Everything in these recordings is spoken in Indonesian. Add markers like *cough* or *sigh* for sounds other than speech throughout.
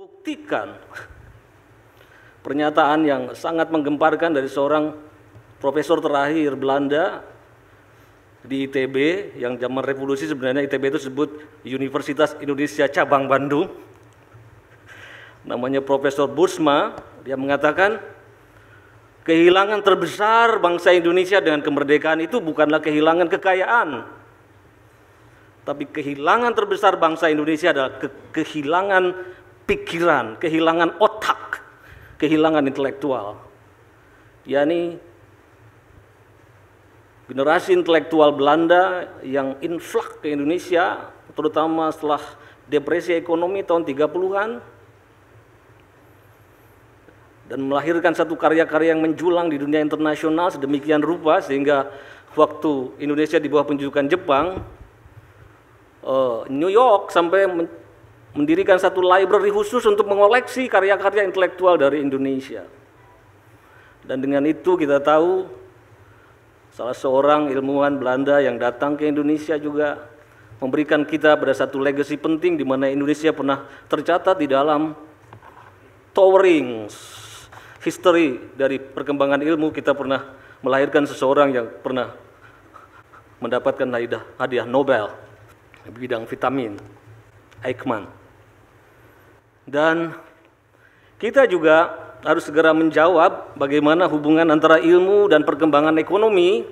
buktikan pernyataan yang sangat menggemparkan dari seorang profesor terakhir Belanda di ITB yang zaman revolusi sebenarnya. ITB itu disebut Universitas Indonesia Cabang Bandung. Namanya Profesor Busma dia mengatakan kehilangan terbesar bangsa Indonesia dengan kemerdekaan itu bukanlah kehilangan kekayaan tapi kehilangan terbesar bangsa Indonesia adalah ke kehilangan pikiran, kehilangan otak, kehilangan intelektual. yakni generasi intelektual Belanda yang inflak ke Indonesia, terutama setelah depresi ekonomi tahun 30-an, dan melahirkan satu karya-karya yang menjulang di dunia internasional sedemikian rupa sehingga waktu Indonesia di bawah penjujukan Jepang, eh, New York sampai mendirikan satu library khusus untuk mengoleksi karya-karya intelektual dari Indonesia. Dan dengan itu kita tahu Salah seorang ilmuwan Belanda yang datang ke Indonesia juga memberikan kita pada satu legacy penting di mana Indonesia pernah tercatat di dalam towering history dari perkembangan ilmu kita pernah melahirkan seseorang yang pernah mendapatkan hadiah, Nobel di bidang vitamin, Eichmann. Dan kita juga harus segera menjawab bagaimana hubungan antara ilmu dan perkembangan ekonomi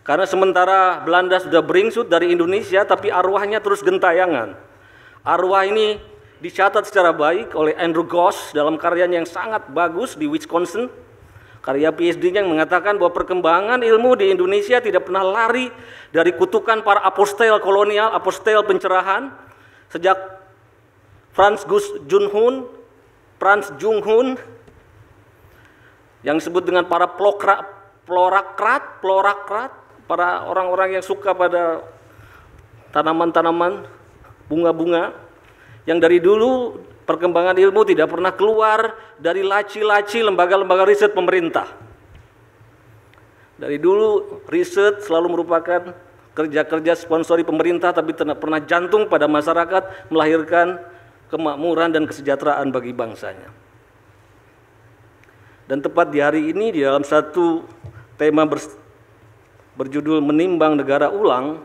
karena sementara Belanda sudah beringsut dari Indonesia tapi arwahnya terus gentayangan. Arwah ini dicatat secara baik oleh Andrew Goss dalam karyanya yang sangat bagus di Wisconsin. Karya PhD-nya yang mengatakan bahwa perkembangan ilmu di Indonesia tidak pernah lari dari kutukan para apostel kolonial, apostel pencerahan sejak Franz Gus Junhun, Franz Junghun yang disebut dengan para plokra, plorakrat, plorakrat, para orang-orang yang suka pada tanaman-tanaman, bunga-bunga, yang dari dulu perkembangan ilmu tidak pernah keluar dari laci-laci lembaga-lembaga riset pemerintah. Dari dulu riset selalu merupakan kerja-kerja sponsori pemerintah tapi tidak pernah jantung pada masyarakat melahirkan kemakmuran dan kesejahteraan bagi bangsanya. Dan tepat di hari ini di dalam satu tema ber, berjudul menimbang negara ulang,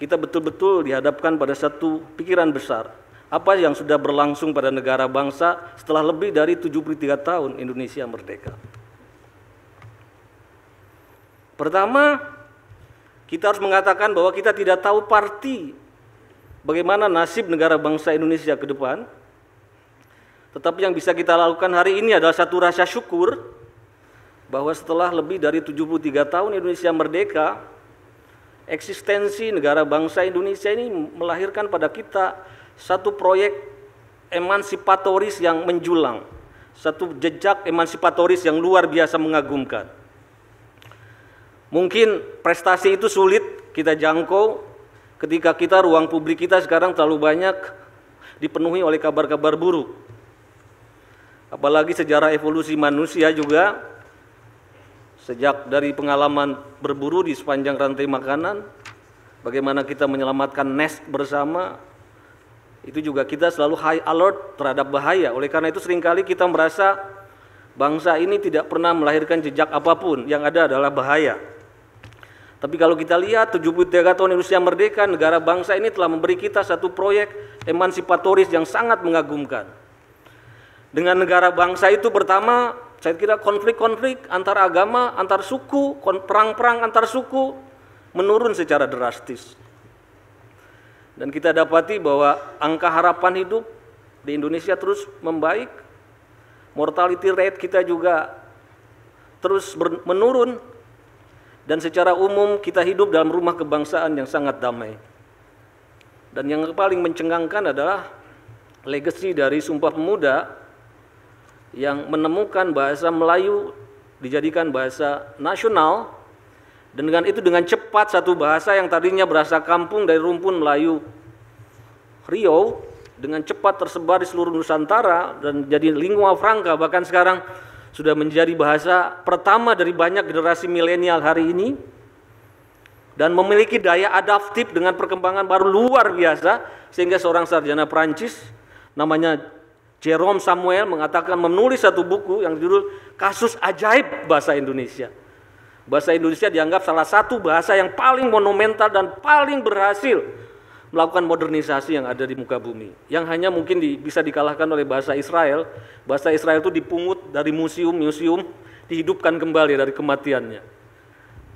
kita betul-betul dihadapkan pada satu pikiran besar. Apa yang sudah berlangsung pada negara bangsa setelah lebih dari 73 tahun Indonesia merdeka. Pertama, kita harus mengatakan bahwa kita tidak tahu parti bagaimana nasib negara bangsa Indonesia ke depan. Tetapi yang bisa kita lakukan hari ini adalah satu rasa syukur bahwa setelah lebih dari 73 tahun Indonesia merdeka, eksistensi negara bangsa Indonesia ini melahirkan pada kita satu proyek emansipatoris yang menjulang, satu jejak emansipatoris yang luar biasa mengagumkan. Mungkin prestasi itu sulit kita jangkau ketika kita ruang publik kita sekarang terlalu banyak dipenuhi oleh kabar-kabar buruk Apalagi sejarah evolusi manusia juga sejak dari pengalaman berburu di sepanjang rantai makanan, bagaimana kita menyelamatkan nest bersama, itu juga kita selalu high alert terhadap bahaya. Oleh karena itu sering kali kita merasa bangsa ini tidak pernah melahirkan jejak apa pun, yang ada adalah bahaya. Tapi kalau kita lihat 73 tahun Indonesia merdeka, negara bangsa ini telah memberi kita satu proyek emansipatoris yang sangat mengagumkan. Dengan negara bangsa itu pertama saya kira konflik-konflik antar agama, antar suku, perang-perang antar suku menurun secara drastis. Dan kita dapati bahwa angka harapan hidup di Indonesia terus membaik, mortality rate kita juga terus menurun, dan secara umum kita hidup dalam rumah kebangsaan yang sangat damai. Dan yang paling mencengangkan adalah legacy dari Sumpah Pemuda yang menemukan bahasa Melayu dijadikan bahasa nasional dan dengan itu dengan cepat satu bahasa yang tadinya berasa kampung dari rumpun Melayu Rio dengan cepat tersebar di seluruh Nusantara dan jadi lingua franca bahkan sekarang sudah menjadi bahasa pertama dari banyak generasi milenial hari ini dan memiliki daya adaptif dengan perkembangan baru luar biasa sehingga seorang sarjana Prancis namanya Jerome Samuel mengatakan menulis satu buku yang judul Kasus Ajaib Bahasa Indonesia. Bahasa Indonesia dianggap salah satu bahasa yang paling monumental dan paling berhasil melakukan modernisasi yang ada di muka bumi. Yang hanya mungkin di, bisa dikalahkan oleh bahasa Israel. Bahasa Israel itu dipungut dari museum-museum, dihidupkan kembali dari kematiannya.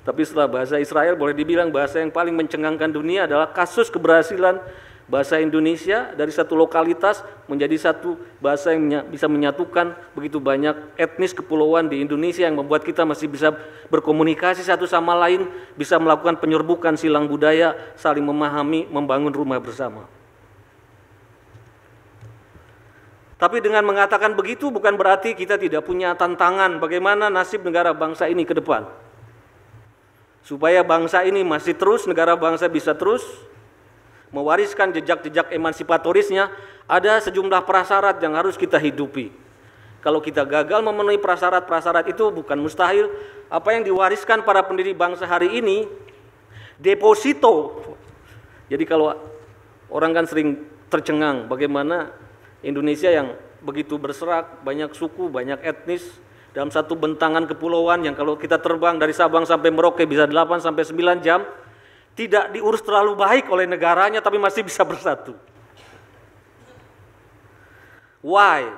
Tapi setelah bahasa Israel boleh dibilang bahasa yang paling mencengangkan dunia adalah kasus keberhasilan bahasa Indonesia dari satu lokalitas menjadi satu bahasa yang bisa menyatukan begitu banyak etnis kepulauan di Indonesia yang membuat kita masih bisa berkomunikasi satu sama lain, bisa melakukan penyerbukan silang budaya, saling memahami, membangun rumah bersama. Tapi dengan mengatakan begitu bukan berarti kita tidak punya tantangan bagaimana nasib negara bangsa ini ke depan. Supaya bangsa ini masih terus, negara bangsa bisa terus mewariskan jejak-jejak emansipatorisnya, ada sejumlah prasyarat yang harus kita hidupi. Kalau kita gagal memenuhi prasyarat-prasyarat itu bukan mustahil, apa yang diwariskan para pendiri bangsa hari ini deposito. Jadi kalau orang kan sering tercengang bagaimana Indonesia yang begitu berserak, banyak suku, banyak etnis dalam satu bentangan kepulauan yang kalau kita terbang dari Sabang sampai Merauke bisa 8 sampai 9 jam, tidak diurus terlalu baik oleh negaranya tapi masih bisa bersatu. Why?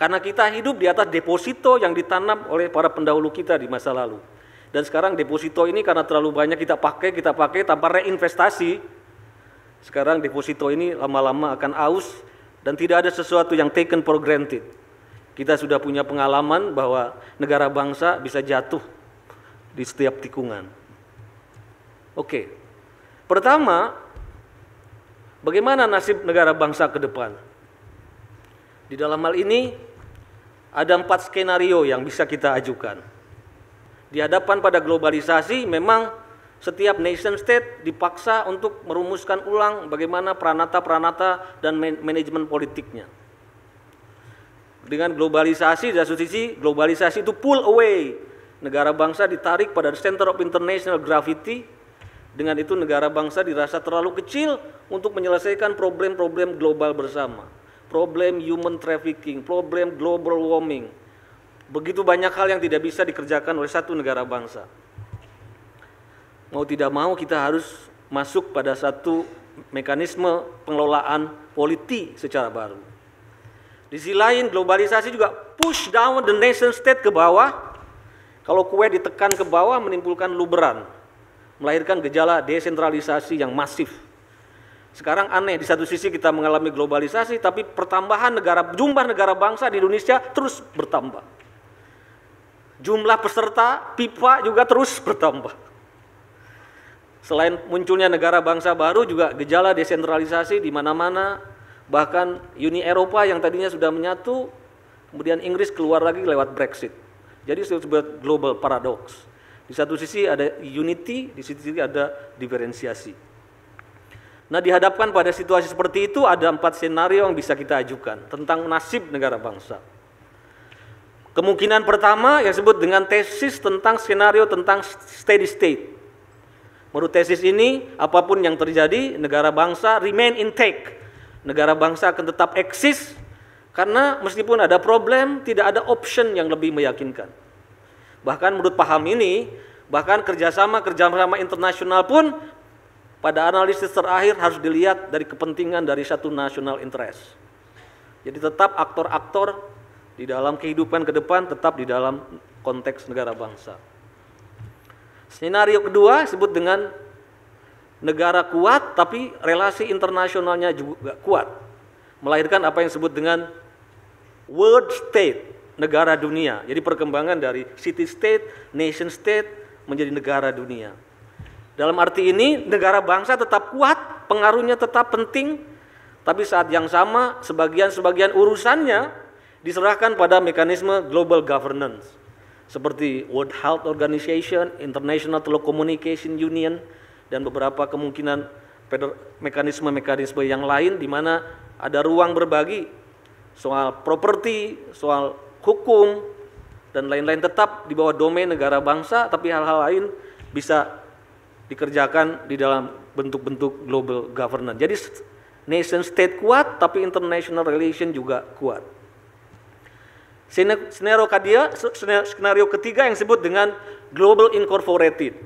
Karena kita hidup di atas deposito yang ditanam oleh para pendahulu kita di masa lalu. Dan sekarang deposito ini karena terlalu banyak kita pakai, kita pakai tanpa reinvestasi. Sekarang deposito ini lama-lama akan aus dan tidak ada sesuatu yang taken for granted. Kita sudah punya pengalaman bahwa negara bangsa bisa jatuh di setiap tikungan. Oke, Pertama, bagaimana nasib negara bangsa ke depan? Di dalam hal ini ada empat skenario yang bisa kita ajukan. Di hadapan pada globalisasi memang setiap nation state dipaksa untuk merumuskan ulang bagaimana peranata-peranata dan manajemen politiknya. Dengan globalisasi, satu sisi globalisasi itu pull away. Negara bangsa ditarik pada center of international gravity dengan itu negara bangsa dirasa terlalu kecil untuk menyelesaikan problem-problem global bersama. Problem human trafficking, problem global warming. Begitu banyak hal yang tidak bisa dikerjakan oleh satu negara bangsa. Mau tidak mau kita harus masuk pada satu mekanisme pengelolaan politik secara baru. Di sisi lain globalisasi juga push down the nation state ke bawah. Kalau kue ditekan ke bawah menimbulkan luberan melahirkan gejala desentralisasi yang masif. Sekarang aneh, di satu sisi kita mengalami globalisasi, tapi pertambahan negara, jumlah negara bangsa di Indonesia terus bertambah. Jumlah peserta PIPA juga terus bertambah. Selain munculnya negara bangsa baru juga gejala desentralisasi di mana-mana, bahkan Uni Eropa yang tadinya sudah menyatu, kemudian Inggris keluar lagi lewat Brexit. Jadi disebut global paradox. Di satu sisi ada unity, di sisi ada diferensiasi. Nah dihadapkan pada situasi seperti itu ada empat senario yang bisa kita ajukan tentang nasib negara bangsa. Kemungkinan pertama yang disebut dengan tesis tentang skenario tentang steady state. Menurut tesis ini, apa pun yang terjadi, negara bangsa remain intact. Negara bangsa akan tetap eksis karena meskipun ada problem, tidak ada option yang lebih meyakinkan. Bahkan menurut paham ini, bahkan kerjasama kerjasama internasional pun pada analisis terakhir harus dilihat dari kepentingan dari satu national interest. Jadi tetap aktor-aktor di dalam kehidupan ke depan tetap di dalam konteks negara bangsa. Skenario kedua disebut dengan negara kuat tapi relasi internasionalnya juga kuat. Melahirkan apa yang disebut dengan world state negara dunia. Jadi perkembangan dari city state, nation state menjadi negara dunia. Dalam arti ini negara bangsa tetap kuat, pengaruhnya tetap penting, tapi saat yang sama sebagian-sebagian urusannya diserahkan pada mekanisme global governance seperti World Health Organization, International Telecommunication Union, dan beberapa kemungkinan mekanisme-mekanisme yang lain di mana ada ruang berbagi soal properti, soal hukum, dan lain-lain tetap di bawah domain negara bangsa, tapi hal-hal lain bisa dikerjakan di dalam bentuk-bentuk global governance. Jadi nation state kuat, tapi international relation juga kuat. Skenario kedua, skenario ketiga yang disebut dengan global incorporated,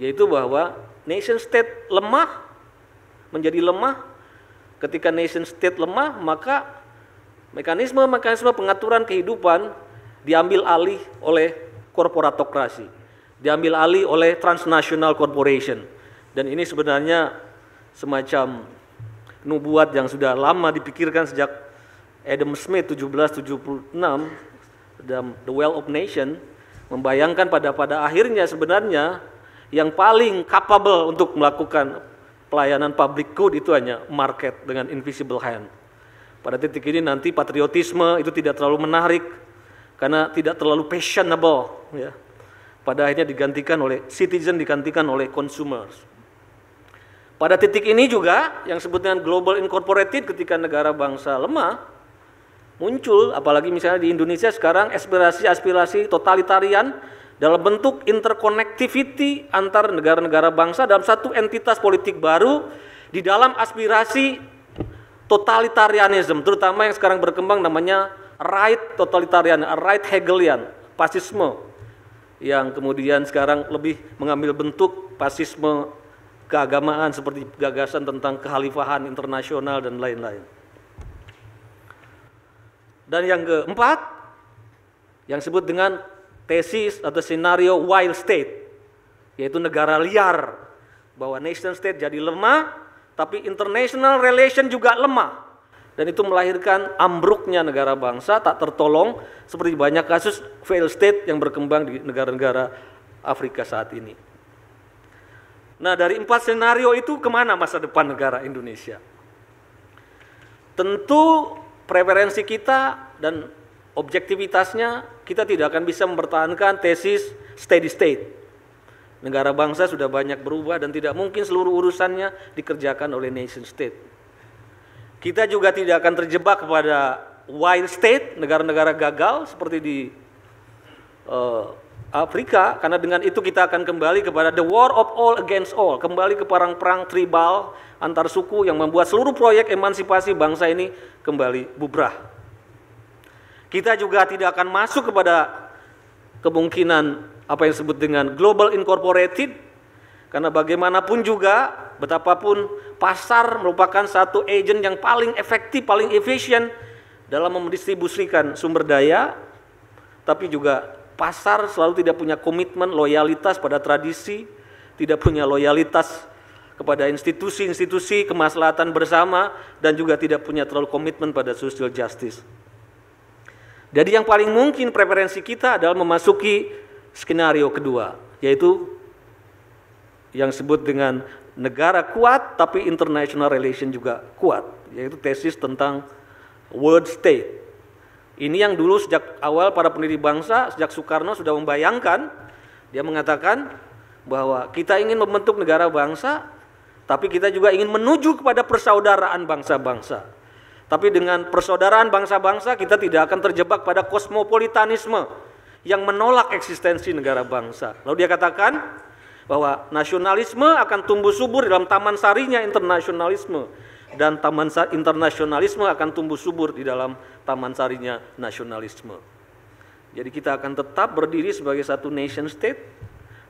yaitu bahwa nation state lemah menjadi lemah. Ketika nation state lemah, maka mekanisme-mekanisme pengaturan kehidupan diambil alih oleh korporatokrasi, diambil alih oleh transnational corporation. Dan ini sebenarnya semacam nubuat yang sudah lama dipikirkan sejak Adam Smith 1776 dalam The Well of Nation membayangkan pada pada akhirnya sebenarnya yang paling capable untuk melakukan pelayanan public good itu hanya market dengan invisible hand. Pada titik ini nanti patriotisme itu tidak terlalu menarik karena tidak terlalu fashionable ya. Pada akhirnya digantikan oleh citizen digantikan oleh consumers. Pada titik ini juga yang disebut dengan global incorporated ketika negara bangsa lemah muncul apalagi misalnya di Indonesia sekarang aspirasi-aspirasi totalitarian dalam bentuk interconnectivity antar negara-negara bangsa dalam satu entitas politik baru di dalam aspirasi totalitarianism terutama yang sekarang berkembang namanya right totalitarian, right Hegelian, fasisme yang kemudian sekarang lebih mengambil bentuk fasisme keagamaan seperti gagasan tentang kehalifahan internasional dan lain-lain. Dan yang keempat, yang disebut dengan tesis atau senario wild state, yaitu negara liar, bahwa nation state jadi lemah, tapi international relation juga lemah. Dan itu melahirkan ambruknya negara bangsa tak tertolong seperti banyak kasus failed state yang berkembang di negara-negara Afrika saat ini. Nah dari empat senario itu ke mana masa depan negara Indonesia? Tentu preferensi kita dan objektivitasnya kita tidak akan bisa mempertahankan tesis steady state. Negara bangsa sudah banyak berubah dan tidak mungkin seluruh urusannya dikerjakan oleh nation state. Kita juga tidak akan terjebak kepada wild state, negara-negara gagal seperti di uh, Afrika, karena dengan itu kita akan kembali kepada the war of all against all, kembali ke perang-perang tribal antar suku yang membuat seluruh proyek emansipasi bangsa ini kembali bubrah. Kita juga tidak akan masuk kepada kemungkinan apa yang disebut dengan global incorporated karena bagaimanapun juga betapapun pasar merupakan satu agent yang paling efektif, paling efisien dalam mendistribusikan sumber daya tapi juga pasar selalu tidak punya komitmen loyalitas pada tradisi, tidak punya loyalitas kepada institusi-institusi kemaslahatan bersama dan juga tidak punya terlalu komitmen pada social justice. Jadi yang paling mungkin preferensi kita adalah memasuki skenario kedua, yaitu yang disebut dengan negara kuat tapi international relation juga kuat, yaitu tesis tentang world state. Ini yang dulu sejak awal para pendiri bangsa, sejak Soekarno sudah membayangkan, dia mengatakan bahwa kita ingin membentuk negara bangsa tapi kita juga ingin menuju kepada persaudaraan bangsa-bangsa. Tapi dengan persaudaraan bangsa-bangsa kita tidak akan terjebak pada kosmopolitanisme yang menolak eksistensi negara bangsa. Lalu dia katakan bahwa nasionalisme akan tumbuh subur dalam taman sarinya internasionalisme dan taman internasionalisme akan tumbuh subur di dalam taman sarinya nasionalisme. Jadi kita akan tetap berdiri sebagai satu nation state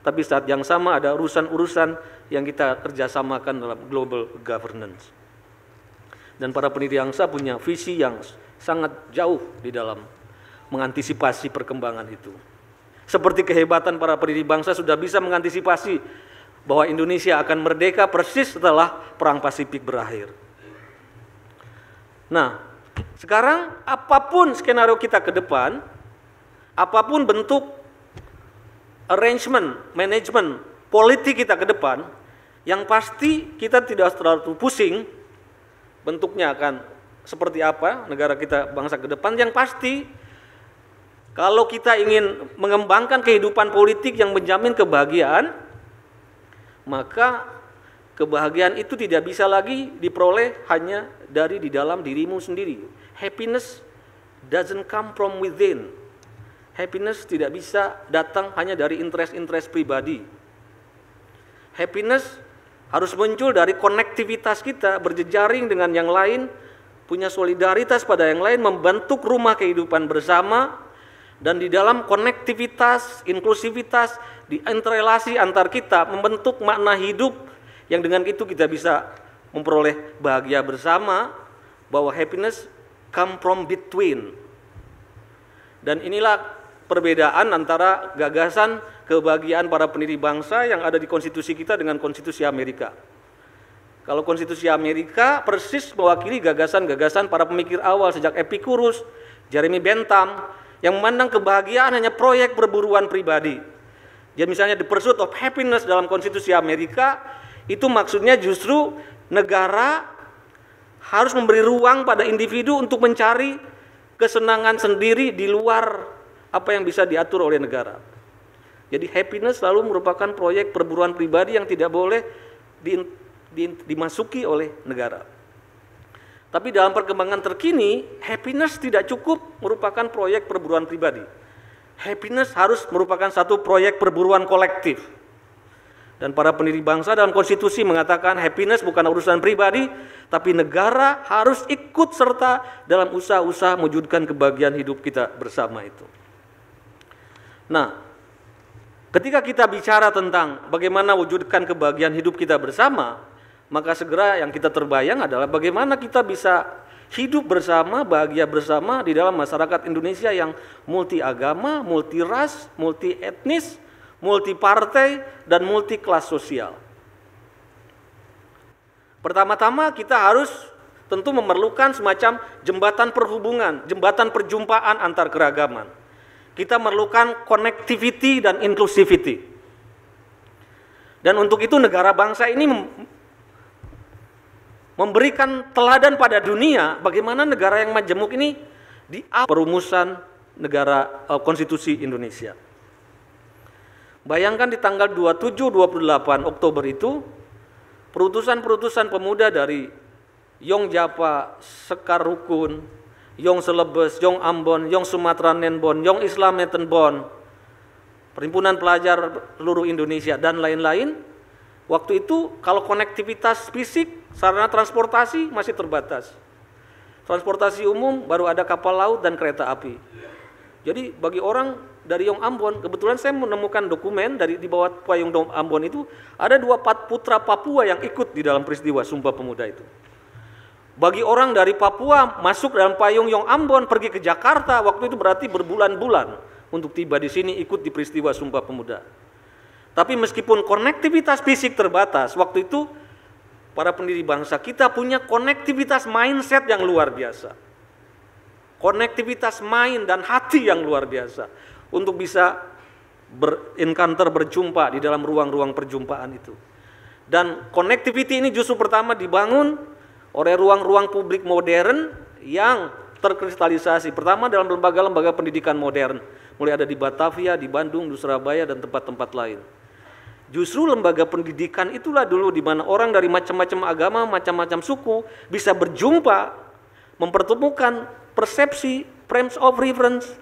tapi saat yang sama ada urusan-urusan yang kita kerjasamakan dalam global governance. Dan para pendiri bangsa punya visi yang sangat jauh di dalam mengantisipasi perkembangan itu. Seperti kehebatan para pendiri bangsa sudah bisa mengantisipasi bahwa Indonesia akan merdeka persis setelah Perang Pasifik berakhir. Nah, sekarang apa pun skenario kita ke depan, apa pun bentuk arrangement, manajemen politik kita ke depan, yang pasti kita tidak terlalu pusing bentuknya akan seperti apa negara kita bangsa ke depan. Yang pasti kalau kita ingin mengembangkan kehidupan politik yang menjamin kebahagiaan, maka kebahagiaan itu tidak bisa lagi diperoleh hanya dari di dalam dirimu sendiri. Happiness doesn't come from within, Happiness tidak bisa datang hanya dari interest-interest pribadi. Happiness harus muncul dari konektivitas kita, berjejaring dengan yang lain, punya solidaritas pada yang lain, membentuk rumah kehidupan bersama Dan di dalam konektivitas, inklusivitas, di interrelasi antar kita membentuk makna hidup yang dengan itu kita bisa memperoleh bahagia bersama bahwa happiness come from between. Dan inilah perbedaan antara gagasan kebahagiaan para pendiri bangsa yang ada di konstitusi kita dengan konstitusi Amerika. Kalau konstitusi Amerika persis mewakili gagasan-gagasan para pemikir awal sejak Epicurus, Jeremy Bentham, yang memandang kebahagiaan hanya proyek perburuan pribadi. Jadi misalnya the pursuit of happiness dalam konstitusi Amerika itu maksudnya justru negara harus memberi ruang pada individu untuk mencari kesenangan sendiri di luar apa yang bisa diatur oleh negara. Jadi happiness selalu merupakan proyek perburuan pribadi yang tidak boleh di, di, dimasuki oleh negara. Tapi dalam perkembangan terkini, happiness tidak cukup merupakan proyek perburuan pribadi. Happiness harus merupakan satu proyek perburuan kolektif. Dan para pendiri bangsa dalam konstitusi mengatakan happiness bukan urusan pribadi, tapi negara harus ikut serta dalam usaha-usaha mewujudkan kebahagiaan hidup kita bersama itu. Nah, ketika kita bicara tentang bagaimana wujudkan kebahagiaan hidup kita bersama, maka segera yang kita terbayang adalah bagaimana kita bisa hidup bersama, bahagia bersama di dalam masyarakat Indonesia yang multi agama, multi ras, multi etnis, multi partai, dan multi kelas sosial. Pertama-tama kita harus tentu memerlukan semacam jembatan perhubungan, jembatan perjumpaan antar keragaman. Kita memerlukan connectivity dan inclusivity. Dan untuk itu negara bangsa ini memberikan teladan pada dunia bagaimana negara yang majemuk ini di perumusan negara uh, konstitusi Indonesia. Bayangkan di tanggal 27-28 Oktober itu perutusan-perutusan pemuda dari Yong Japa, Sekar Rukun, Yong Selebes, Yong Ambon, Yong Sumatera Nenbon, Yong Islam Netenbon, Perhimpunan Pelajar seluruh Indonesia dan lain-lain Waktu itu kalau konektivitas fisik, sarana transportasi masih terbatas. Transportasi umum baru ada kapal laut dan kereta api. Jadi bagi orang dari Yong Ambon, kebetulan saya menemukan dokumen dari di bawah payung Ambon itu ada dua putra Papua yang ikut di dalam peristiwa Sumpah Pemuda itu. Bagi orang dari Papua masuk dalam payung Yong Ambon pergi ke Jakarta, waktu itu berarti berbulan-bulan untuk tiba di sini ikut di peristiwa Sumpah Pemuda. Tapi meskipun konektivitas fisik terbatas, waktu itu para pendiri bangsa kita punya konektivitas mindset yang luar biasa. Konektivitas mind dan hati yang luar biasa untuk bisa berencounter berjumpa di dalam ruang-ruang perjumpaan itu. Dan connectivity ini justru pertama dibangun oleh ruang-ruang publik modern yang terkristalisasi. Pertama dalam lembaga-lembaga pendidikan modern, mulai ada di Batavia, di Bandung, di Surabaya dan tempat-tempat lain. Justru lembaga pendidikan itulah dulu di mana orang dari macam-macam agama, macam-macam suku bisa berjumpa, mempertemukan persepsi, frames of reference,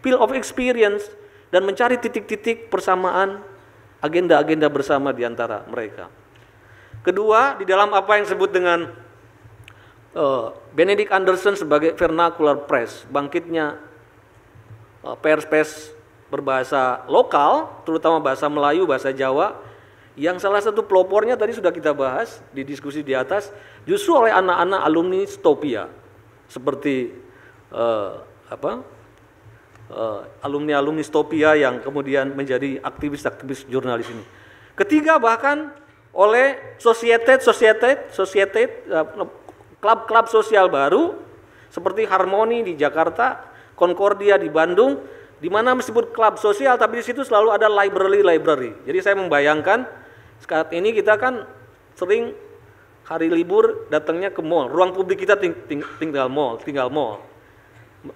field of experience, dan mencari titik-titik persamaan agenda-agenda bersama di antara mereka. Kedua, di dalam apa yang disebut dengan uh, Benedict Anderson sebagai vernacular press, bangkitnya uh, pers-pers berbahasa lokal, terutama bahasa Melayu, bahasa Jawa, yang salah satu pelopornya tadi sudah kita bahas di diskusi di atas, justru oleh anak-anak alumni Stopia, seperti uh, apa uh, alumni-alumni Stopia yang kemudian menjadi aktivis-aktivis jurnalis ini. Ketiga bahkan oleh societet, societet, societet, uh, klub-klub sosial baru seperti Harmoni di Jakarta, Concordia di Bandung, di mana meskipun klub sosial tapi di situ selalu ada library library. Jadi saya membayangkan saat ini kita kan sering hari libur datangnya ke mall. Ruang publik kita ting ting tinggal mall, tinggal mall.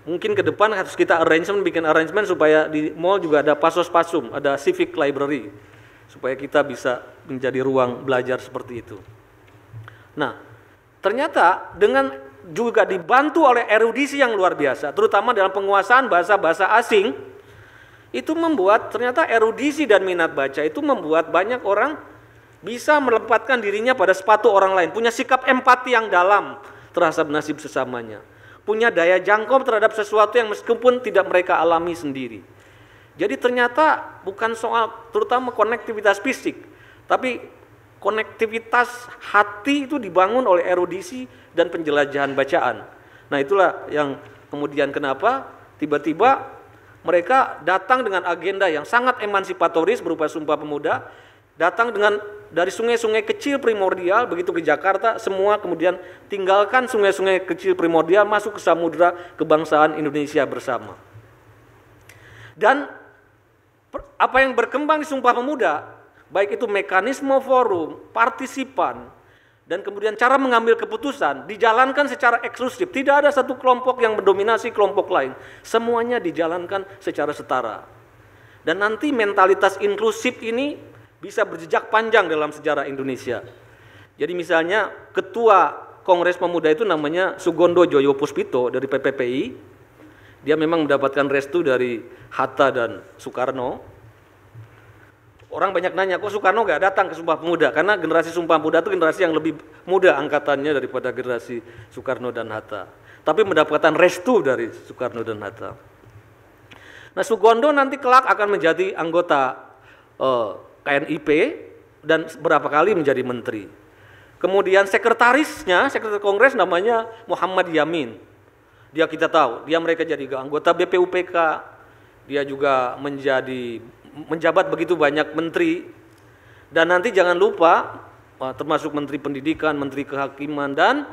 Mungkin ke depan harus kita arrangement bikin arrangement supaya di mall juga ada pasos pasum, ada civic library supaya kita bisa menjadi ruang belajar seperti itu. Nah, ternyata dengan juga dibantu oleh erudisi yang luar biasa, terutama dalam penguasaan bahasa-bahasa asing, itu membuat ternyata erudisi dan minat baca itu membuat banyak orang bisa melempatkan dirinya pada sepatu orang lain, punya sikap empati yang dalam terhadap nasib sesamanya, punya daya jangkau terhadap sesuatu yang meskipun tidak mereka alami sendiri. Jadi ternyata bukan soal terutama konektivitas fisik, tapi konektivitas hati itu dibangun oleh erudisi dan penjelajahan bacaan. Nah itulah yang kemudian kenapa tiba-tiba mereka datang dengan agenda yang sangat emansipatoris berupa Sumpah Pemuda, datang dengan dari sungai-sungai kecil primordial begitu ke Jakarta, semua kemudian tinggalkan sungai-sungai kecil primordial masuk ke samudera kebangsaan Indonesia bersama. Dan apa yang berkembang di Sumpah Pemuda, baik itu mekanisme forum, partisipan, dan kemudian cara mengambil keputusan dijalankan secara eksklusif. Tidak ada satu kelompok yang mendominasi kelompok lain. Semuanya dijalankan secara setara. Dan nanti mentalitas inklusif ini bisa berjejak panjang dalam sejarah Indonesia. Jadi misalnya ketua Kongres Pemuda itu namanya Sugondo Joyo Puspito dari PPPI. Dia memang mendapatkan restu dari Hatta dan Soekarno. Orang banyak nanya, kok Soekarno gak datang ke Sumpah Pemuda? Karena generasi Sumpah Pemuda itu generasi yang lebih muda angkatannya daripada generasi Soekarno dan Hatta. Tapi mendapatkan restu dari Soekarno dan Hatta. Nah Sugondo nanti kelak akan menjadi anggota uh, KNIP dan berapa kali menjadi menteri. Kemudian sekretarisnya, sekretaris kongres namanya Muhammad Yamin. Dia kita tahu, dia mereka jadi anggota BPUPK, dia juga menjadi menjabat begitu banyak menteri dan nanti jangan lupa termasuk menteri pendidikan, menteri kehakiman dan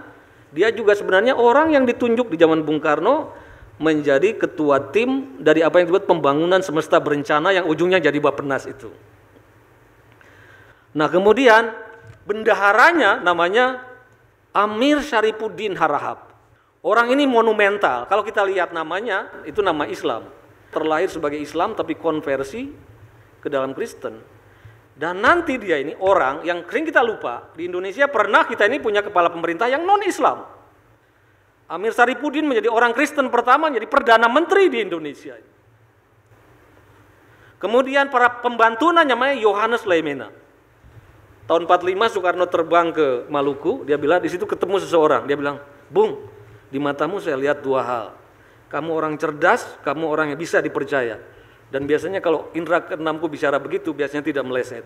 dia juga sebenarnya orang yang ditunjuk di zaman Bung Karno menjadi ketua tim dari apa yang disebut pembangunan semesta berencana yang ujungnya jadi Bappenas itu. Nah kemudian bendaharanya namanya Amir Syarifuddin Harahap. Orang ini monumental. Kalau kita lihat namanya, itu nama Islam. Terlahir sebagai Islam tapi konversi ke dalam Kristen. Dan nanti dia ini orang yang sering kita lupa, di Indonesia pernah kita ini punya kepala pemerintah yang non-Islam. Amir Saripudin menjadi orang Kristen pertama, jadi Perdana Menteri di Indonesia. Kemudian para pembantu namanya Yohanes Lemena. Tahun 45 Soekarno terbang ke Maluku, dia bilang di situ ketemu seseorang, dia bilang, "Bung, di matamu saya lihat dua hal. Kamu orang cerdas, kamu orang yang bisa dipercaya. Dan biasanya kalau indra keenamku bicara begitu, biasanya tidak meleset.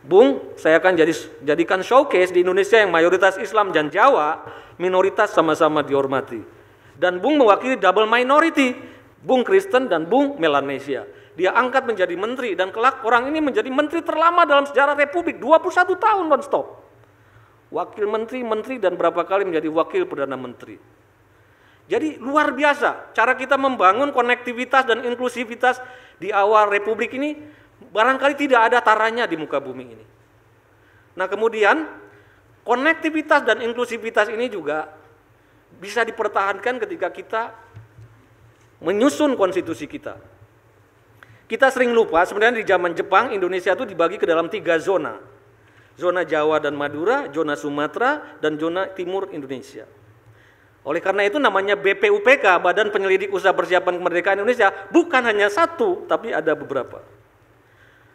Bung, saya akan jadi jadikan showcase di Indonesia yang mayoritas Islam dan Jawa, minoritas sama-sama dihormati. Dan Bung mewakili double minority, Bung Kristen dan Bung Melanesia. Dia angkat menjadi menteri dan kelak orang ini menjadi menteri terlama dalam sejarah Republik, 21 tahun non-stop. Wakil menteri, menteri dan berapa kali menjadi wakil perdana menteri. Jadi luar biasa cara kita membangun konektivitas dan inklusivitas di awal republik ini barangkali tidak ada taranya di muka bumi ini. Nah kemudian konektivitas dan inklusivitas ini juga bisa dipertahankan ketika kita menyusun konstitusi kita. Kita sering lupa sebenarnya di zaman Jepang Indonesia itu dibagi ke dalam tiga zona. Zona Jawa dan Madura, zona Sumatera, dan zona Timur Indonesia. Oleh karena itu namanya BPUPK, Badan Penyelidik Usaha Persiapan Kemerdekaan Indonesia, bukan hanya satu, tapi ada beberapa.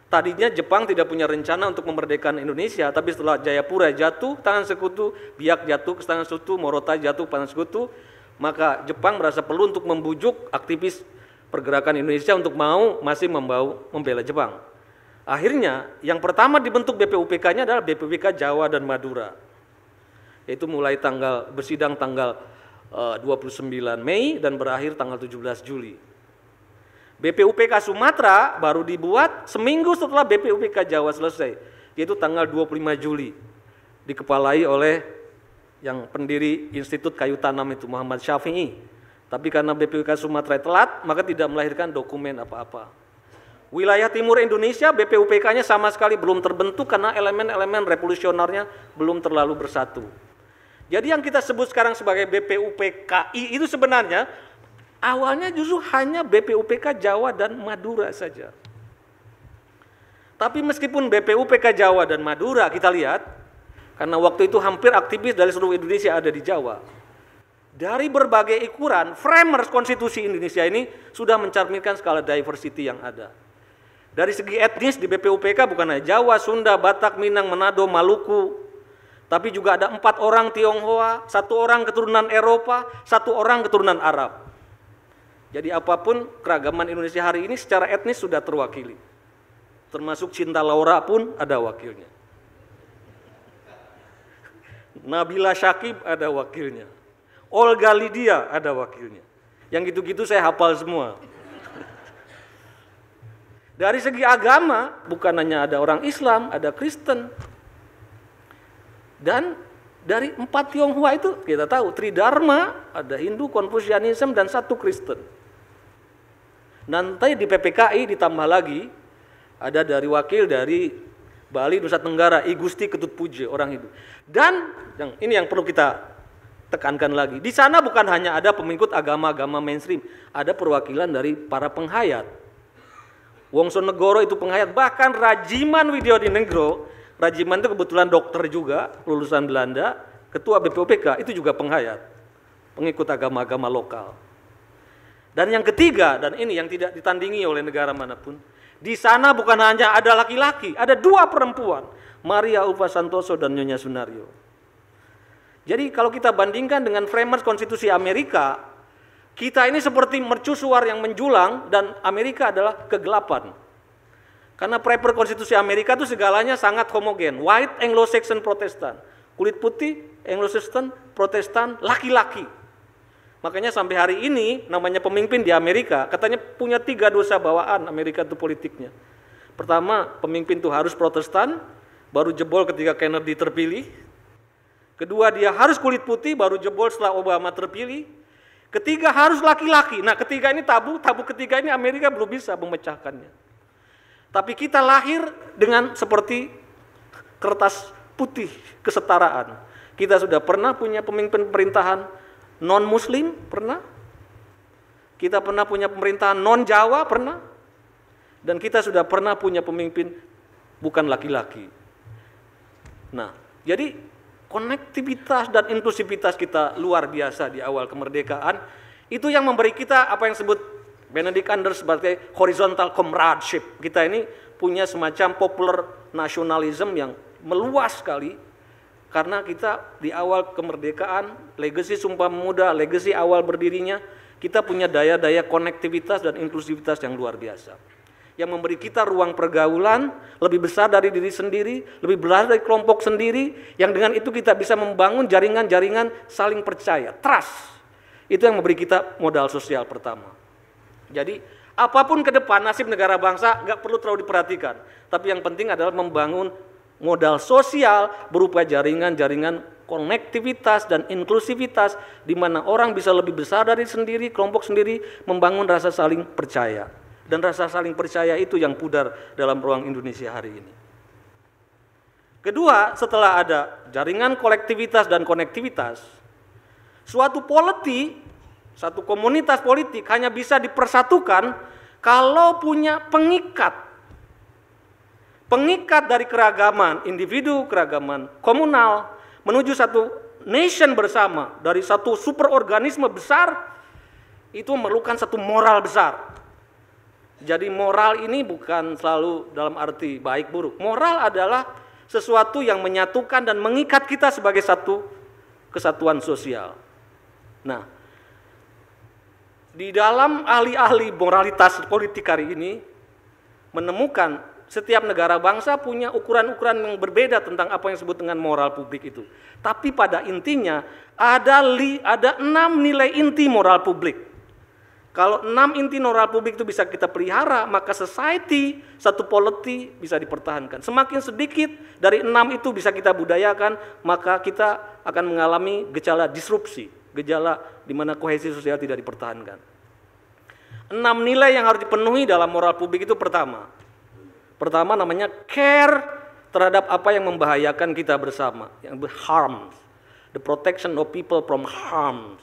Tadinya Jepang tidak punya rencana untuk memerdekakan Indonesia, tapi setelah Jayapura jatuh, tangan sekutu, Biak jatuh ke tangan sekutu, Morota jatuh ke tangan sekutu, maka Jepang merasa perlu untuk membujuk aktivis pergerakan Indonesia untuk mau masih membau membela Jepang. Akhirnya yang pertama dibentuk BPUPK-nya adalah BPUPK Jawa dan Madura. Itu mulai tanggal bersidang tanggal 29 eh, Mei dan berakhir tanggal 17 Juli. BPUPK Sumatera baru dibuat seminggu setelah BPUPK Jawa selesai, yaitu tanggal 25 Juli. Dikepalai oleh yang pendiri Institut Kayu Tanam itu Muhammad Syafi'i. Tapi karena BPUPK Sumatera telat, maka tidak melahirkan dokumen apa-apa. Wilayah timur Indonesia BPUPK-nya sama sekali belum terbentuk karena elemen-elemen revolusionernya belum terlalu bersatu. Jadi yang kita sebut sekarang sebagai BPUPKI itu sebenarnya awalnya justru hanya BPUPK Jawa dan Madura saja. Tapi meskipun BPUPK Jawa dan Madura kita lihat, karena waktu itu hampir aktivis dari seluruh Indonesia ada di Jawa. Dari berbagai ukuran, framers konstitusi Indonesia ini sudah mencerminkan skala diversity yang ada. Dari segi etnis di BPUPK bukan hanya Jawa, Sunda, Batak, Minang, Manado, Maluku, Tapi juga ada empat orang Tionghoa, satu orang keturunan Eropa, satu orang keturunan Arab. Jadi apa pun keragaman Indonesia hari ini secara etnis sudah terwakili. Termasuk Cinta Laura pun ada wakilnya. Nabila Syakib ada wakilnya. Olga Lydia ada wakilnya. Yang gitu-gitu saya hafal semua. Dari segi agama, bukan hanya ada orang Islam, ada Kristen. Dan dari empat Tionghoa itu kita tahu Tridharma, ada Hindu, Konfusianisme, dan satu Kristen. Nanti di PPKI ditambah lagi ada dari wakil dari Bali Nusa Tenggara, I Gusti Ketut Puja, orang itu. Dan yang ini yang perlu kita tekankan lagi. Di sana bukan hanya ada pengikut agama-agama mainstream, ada perwakilan dari para penghayat Wongso Negoro itu penghayat, bahkan Rajiman Widyodinegro, Rajiman itu kebetulan dokter juga, lulusan Belanda, ketua BPOPK itu juga penghayat, pengikut agama-agama lokal. Dan yang ketiga, dan ini yang tidak ditandingi oleh negara mana pun, di sana bukan hanya ada laki-laki, ada dua perempuan, Maria Ulfa Santoso dan Nyonya Sunario. Jadi kalau kita bandingkan dengan framers konstitusi Amerika, kita ini seperti mercusuar yang menjulang dan Amerika adalah kegelapan. Karena preper konstitusi Amerika itu segalanya sangat homogen. White, Anglo-Saxon, Protestan. Kulit putih, Anglo-Saxon, Protestan, laki-laki. Makanya sampai hari ini namanya pemimpin di Amerika katanya punya tiga dosa bawaan Amerika itu politiknya. Pertama, pemimpin itu harus Protestan, baru jebol ketika Kennedy terpilih. Kedua, dia harus kulit putih, baru jebol setelah Obama terpilih. Ketiga harus laki-laki. Nah ketiga ini tabu, tabu ketiga ini Amerika belum bisa memecahkannya. Tapi kita lahir dengan seperti kertas putih kesetaraan. Kita sudah pernah punya pemimpin pemerintahan non-muslim, pernah. Kita pernah punya pemerintahan non-Jawa, pernah. Dan kita sudah pernah punya pemimpin bukan laki-laki. Nah, jadi konektivitas dan inklusivitas kita luar biasa di awal kemerdekaan itu yang memberi kita apa yang disebut Benedict Anders sebagai horizontal comradeship kita ini punya semacam popular nasionalisme yang meluas sekali karena kita di awal kemerdekaan legacy Sumpah Pemuda legacy awal berdirinya kita punya daya-daya konektivitas dan inklusivitas yang luar biasa yang memberi kita ruang pergaulan lebih besar dari diri sendiri, lebih besar dari kelompok sendiri, yang dengan itu kita bisa membangun jaringan-jaringan saling percaya, trust. Itu yang memberi kita modal sosial pertama. Jadi apa pun ke depan nasib negara bangsa nggak perlu terlalu diperhatikan, tapi yang penting adalah membangun modal sosial berupa jaringan-jaringan konektivitas dan inklusivitas di mana orang bisa lebih besar dari sendiri, kelompok sendiri membangun rasa saling percaya. Dan rasa saling percaya itu yang pudar dalam ruang Indonesia hari ini. Kedua, setelah ada jaringan kolektivitas dan konektivitas, suatu politi, satu komunitas politik hanya bisa dipersatukan kalau punya pengikat. Pengikat dari keragaman individu, keragaman komunal, menuju satu nation bersama, dari satu superorganisme besar, itu memerlukan satu moral besar. Jadi moral ini bukan selalu dalam arti baik buruk. Moral adalah sesuatu yang menyatukan dan mengikat kita sebagai satu kesatuan sosial. Nah, di dalam ahli-ahli moralitas politik hari ini menemukan setiap negara bangsa punya ukuran-ukuran yang berbeda tentang apa yang disebut dengan moral publik itu. Tapi pada intinya ada li, ada enam nilai inti moral publik. Kalau enam inti moral publik itu bisa kita pelihara, maka society, satu politi bisa dipertahankan. Semakin sedikit dari enam itu bisa kita budayakan, maka kita akan mengalami gejala disrupsi, gejala di mana kohesi sosial tidak dipertahankan. Enam nilai yang harus dipenuhi dalam moral publik itu pertama. Pertama namanya care terhadap apa yang membahayakan kita bersama, yang harm. The protection of people from harm.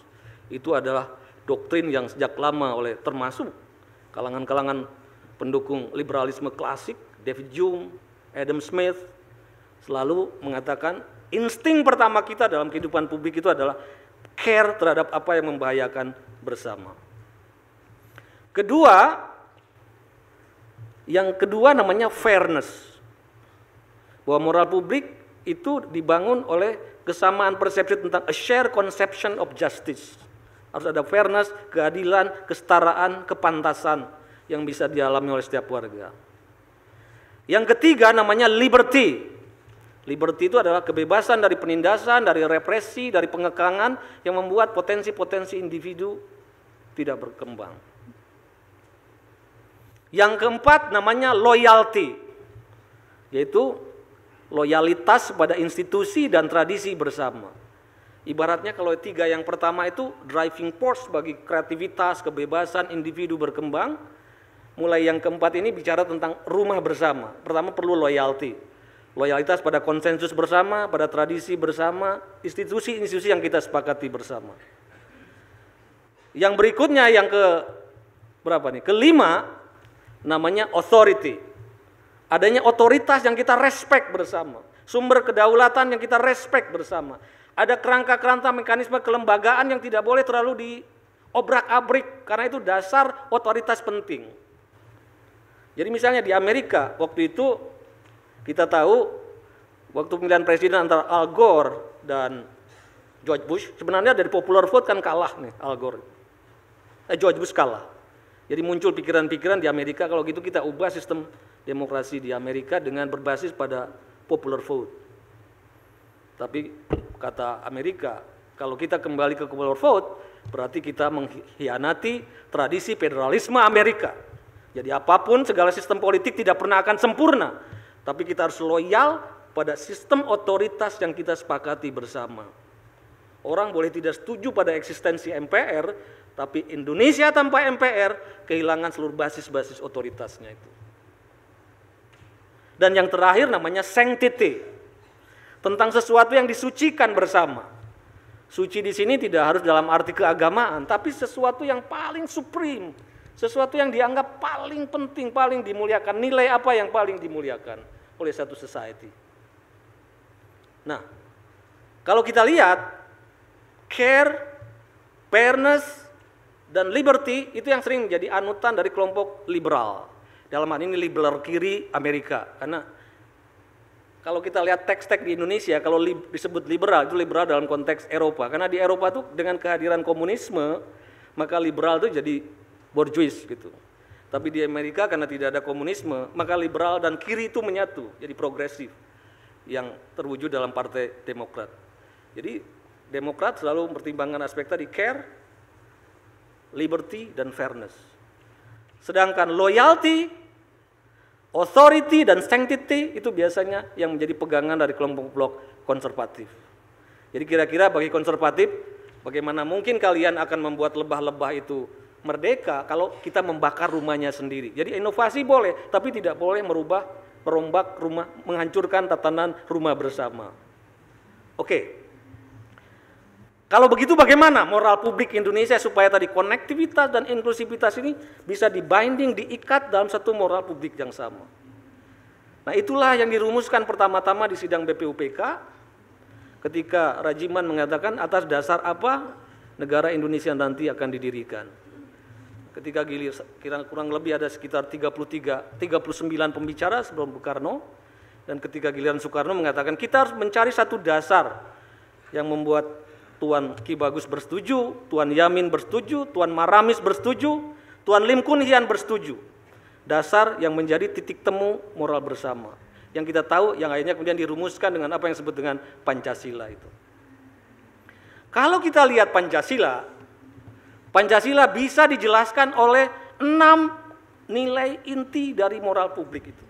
Itu adalah doktrin yang sejak lama oleh termasuk kalangan-kalangan pendukung liberalisme klasik, David Hume, Adam Smith, selalu mengatakan insting pertama kita dalam kehidupan publik itu adalah care terhadap apa yang membahayakan bersama. Kedua, yang kedua namanya fairness. Bahwa moral publik itu dibangun oleh kesamaan persepsi tentang a shared conception of justice. Harus ada fairness, keadilan, kesetaraan, kepantasan yang bisa dialami oleh setiap warga. Yang ketiga namanya liberty. Liberty itu adalah kebebasan dari penindasan, dari represi, dari pengekangan yang membuat potensi-potensi individu tidak berkembang. Yang keempat namanya loyalty, yaitu loyalitas pada institusi dan tradisi bersama. Ibaratnya kalau tiga yang pertama itu driving force bagi kreativitas, kebebasan individu berkembang. Mulai yang keempat ini bicara tentang rumah bersama. Pertama perlu loyalty. Loyalitas pada konsensus bersama, pada tradisi bersama, institusi-institusi yang kita sepakati bersama. Yang berikutnya yang ke berapa nih? Kelima namanya authority Adanya otoritas yang kita respect bersama. Sumber kedaulatan yang kita respect bersama. Ada kerangka-kerangka mekanisme kelembagaan yang tidak boleh terlalu diobrak-abrik karena itu dasar otoritas penting. Jadi misalnya di Amerika waktu itu kita tahu waktu pemilihan presiden antara Al Gore dan George Bush sebenarnya dari popular vote kan kalah nih Al Gore. Eh, George Bush kalah. Jadi muncul pikiran-pikiran di Amerika kalau gitu kita ubah sistem demokrasi di Amerika dengan berbasis pada popular vote. Tapi kata Amerika, kalau kita kembali ke popular vote, berarti kita mengkhianati tradisi federalisme Amerika. Jadi apa pun segala sistem politik tidak pernah akan sempurna, tapi kita harus loyal pada sistem otoritas yang kita sepakati bersama. Orang boleh tidak setuju pada eksistensi MPR, tapi Indonesia tanpa MPR kehilangan seluruh basis-basis otoritasnya itu. Dan yang terakhir namanya sanctity. Tentang sesuatu yang disucikan bersama. Suci di sini tidak harus dalam arti keagamaan, tapi sesuatu yang paling supreme, sesuatu yang dianggap paling penting, paling dimuliakan. Nilai apa yang paling dimuliakan oleh satu society? Nah, kalau kita lihat care, fairness, dan liberty itu yang sering menjadi anutan dari kelompok liberal dalam hal ini liberal kiri Amerika karena kalau kita lihat teks-teks di Indonesia kalau li, disebut liberal itu liberal dalam konteks Eropa karena di Eropa itu dengan kehadiran komunisme maka liberal itu jadi bourgeois gitu. Tapi di Amerika karena tidak ada komunisme maka liberal dan kiri itu menyatu jadi progresif yang terwujud dalam partai Demokrat. Jadi Demokrat selalu mempertimbangkan aspek tadi care liberty dan fairness. Sedangkan loyalty Authority dan sanctity itu biasanya yang menjadi pegangan dari kelompok blok konservatif. Jadi kira-kira bagi konservatif, bagaimana mungkin kalian akan membuat lebah-lebah itu merdeka kalau kita membakar rumahnya sendiri. Jadi inovasi boleh, tapi tidak boleh merubah, merombak rumah, menghancurkan tatanan rumah bersama. Oke. Kalau begitu bagaimana moral publik Indonesia supaya tadi konektivitas dan inklusivitas ini bisa dibinding, diikat dalam satu moral publik yang sama. Nah itulah yang dirumuskan pertama-tama di sidang BPUPK ketika Rajiman mengatakan atas dasar apa negara Indonesia nanti akan didirikan. Ketika gilir kira kurang lebih ada sekitar 33 39 pembicara sebelum Bung Karno dan ketika giliran Soekarno mengatakan kita harus mencari satu dasar yang membuat Tuan Ki Bagus bersetuju, Tuan Yamin bersetuju, Tuan Maramis bersetuju, Tuan Lim Kun Hian bersetuju. Dasar yang menjadi titik temu moral bersama. Yang kita tahu yang akhirnya kemudian dirumuskan dengan apa yang disebut dengan Pancasila itu. Kalau kita lihat Pancasila, Pancasila bisa dijelaskan oleh enam nilai inti dari moral publik itu.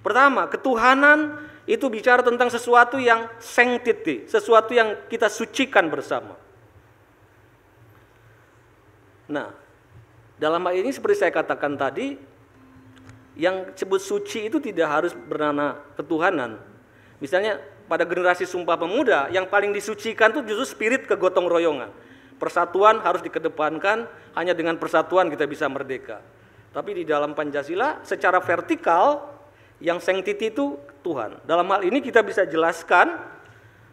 Pertama, ketuhanan itu bicara tentang sesuatu yang sanctity, sesuatu yang kita sucikan bersama. Nah, dalam hal ini seperti saya katakan tadi, yang disebut suci itu tidak harus bernama ketuhanan. Misalnya pada generasi Sumpah Pemuda, yang paling disucikan itu justru spirit kegotong royongan. Persatuan harus dikedepankan, hanya dengan persatuan kita bisa merdeka. Tapi di dalam Pancasila secara vertikal yang sanctity itu Tuhan. Dalam hal ini kita bisa jelaskan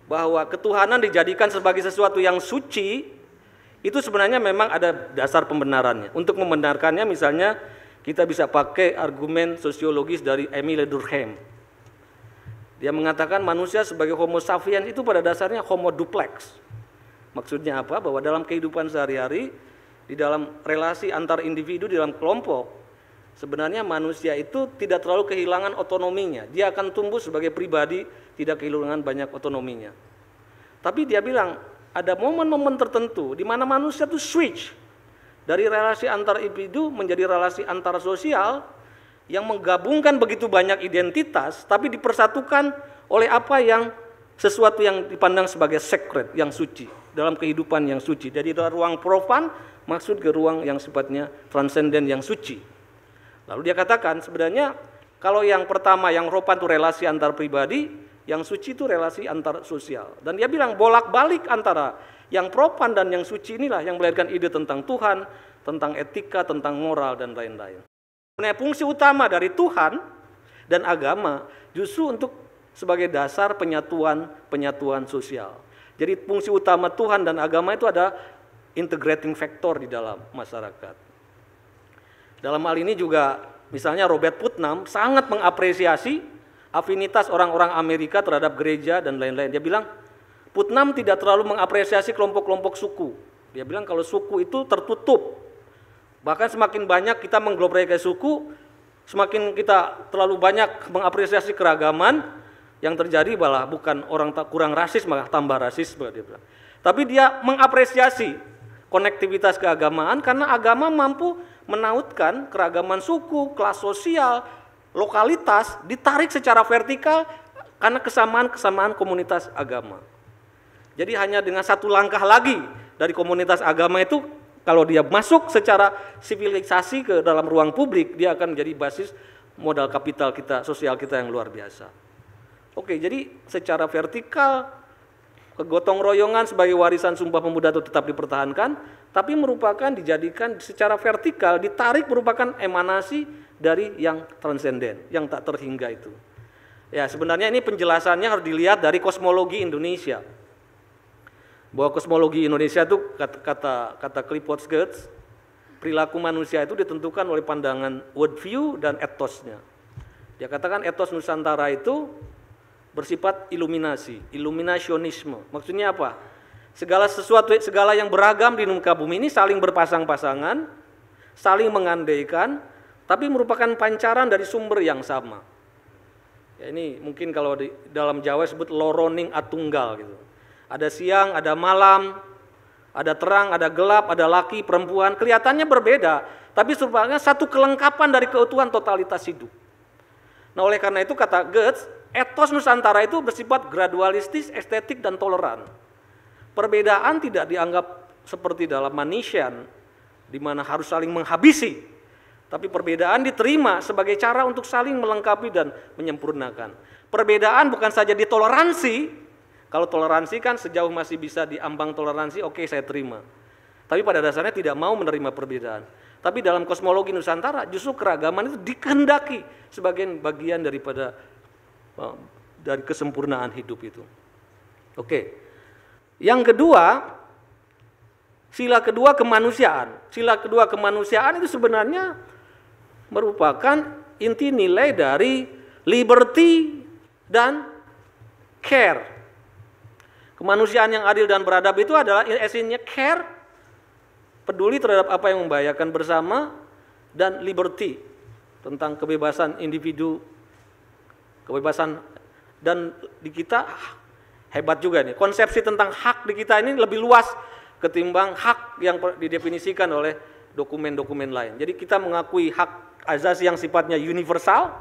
bahwa ketuhanan dijadikan sebagai sesuatu yang suci itu sebenarnya memang ada dasar pembenarannya. Untuk membenarkannya misalnya kita bisa pakai argumen sosiologis dari Emile Durkheim. Dia mengatakan manusia sebagai homo sapiens itu pada dasarnya homo duplex. Maksudnya apa? Bahwa dalam kehidupan sehari-hari, di dalam relasi antar individu di dalam kelompok, sebenarnya manusia itu tidak terlalu kehilangan otonominya. Dia akan tumbuh sebagai pribadi, tidak kehilangan banyak otonominya. Tapi dia bilang, ada momen-momen tertentu di mana manusia itu switch dari relasi antar individu menjadi relasi antar sosial yang menggabungkan begitu banyak identitas tapi dipersatukan oleh apa yang sesuatu yang dipandang sebagai sacred yang suci dalam kehidupan yang suci. Jadi dari ruang profan maksud ke ruang yang sifatnya transenden yang suci. Lalu dia katakan sebenarnya kalau yang pertama yang profan itu relasi antar pribadi, yang suci itu relasi antar sosial. Dan dia bilang bolak-balik antara yang profan dan yang suci inilah yang melahirkan ide tentang Tuhan, tentang etika, tentang moral dan lain-lain. Nah, fungsi utama dari Tuhan dan agama justru untuk sebagai dasar penyatuan penyatuan sosial. Jadi fungsi utama Tuhan dan agama itu ada integrating factor di dalam masyarakat. Dalam hal ini juga misalnya Robert Putnam sangat mengapresiasi afinitas orang-orang Amerika terhadap gereja dan lain-lain. Dia bilang Putnam tidak terlalu mengapresiasi kelompok-kelompok suku. Dia bilang kalau suku itu tertutup, Bahkan semakin banyak kita mengglobalisasi suku, semakin kita terlalu banyak mengapresiasi keragaman, yang terjadi malah bukan orang tak kurang rasis malah tambah rasis dia bilang. Tapi dia mengapresiasi konektivitas keagamaan karena agama mampu menautkan keragaman suku, kelas sosial, lokalitas ditarik secara vertikal karena kesamaan-kesamaan komunitas agama. Jadi hanya dengan satu langkah lagi dari komunitas agama itu kalau dia masuk secara sivilisasi ke dalam ruang publik, dia akan menjadi basis modal kapital kita, sosial kita yang luar biasa. Oke, jadi secara vertikal kegotong royongan sebagai warisan Sumpah Pemuda itu tetap dipertahankan, tapi merupakan dijadikan secara vertikal, ditarik merupakan emanasi dari yang transenden, yang tak terhingga itu. Ya, sebenarnya ini penjelasannya harus dilihat dari kosmologi Indonesia bahwa kosmologi Indonesia itu kata kata, kata Clifford Geertz, perilaku manusia itu ditentukan oleh pandangan worldview dan etosnya. Dia katakan etos Nusantara itu bersifat iluminasi, iluminasionisme. Maksudnya apa? Segala sesuatu, segala yang beragam di muka bumi ini saling berpasang-pasangan, saling mengandaikan, tapi merupakan pancaran dari sumber yang sama. Ya, ini mungkin kalau di dalam Jawa disebut loroning atunggal gitu. Ada siang, ada malam, ada terang, ada gelap, ada laki, perempuan. Kelihatannya berbeda, tapi sebenarnya satu kelengkapan dari keutuhan totalitas hidup. Nah oleh karena itu kata Goetz, etos Nusantara itu bersifat gradualistis, estetik, dan toleran. Perbedaan tidak dianggap seperti dalam manisian, di mana harus saling menghabisi, tapi perbedaan diterima sebagai cara untuk saling melengkapi dan menyempurnakan. Perbedaan bukan saja ditoleransi, kalau toleransi kan sejauh masih bisa diambang toleransi, oke okay, saya terima. Tapi pada dasarnya tidak mau menerima perbedaan. Tapi dalam kosmologi Nusantara justru keragaman itu dikehendaki sebagian bagian daripada dari kesempurnaan hidup itu. Oke. Yang kedua, sila kedua kemanusiaan. Sila kedua kemanusiaan itu sebenarnya merupakan inti nilai dari liberty dan care Kemanusiaan yang adil dan beradab itu adalah esensinya care, peduli terhadap apa yang membahayakan bersama, dan liberty, tentang kebebasan individu, kebebasan, dan di kita hebat juga nih, konsepsi tentang hak di kita ini lebih luas ketimbang hak yang didefinisikan oleh dokumen-dokumen lain. Jadi kita mengakui hak asasi yang sifatnya universal,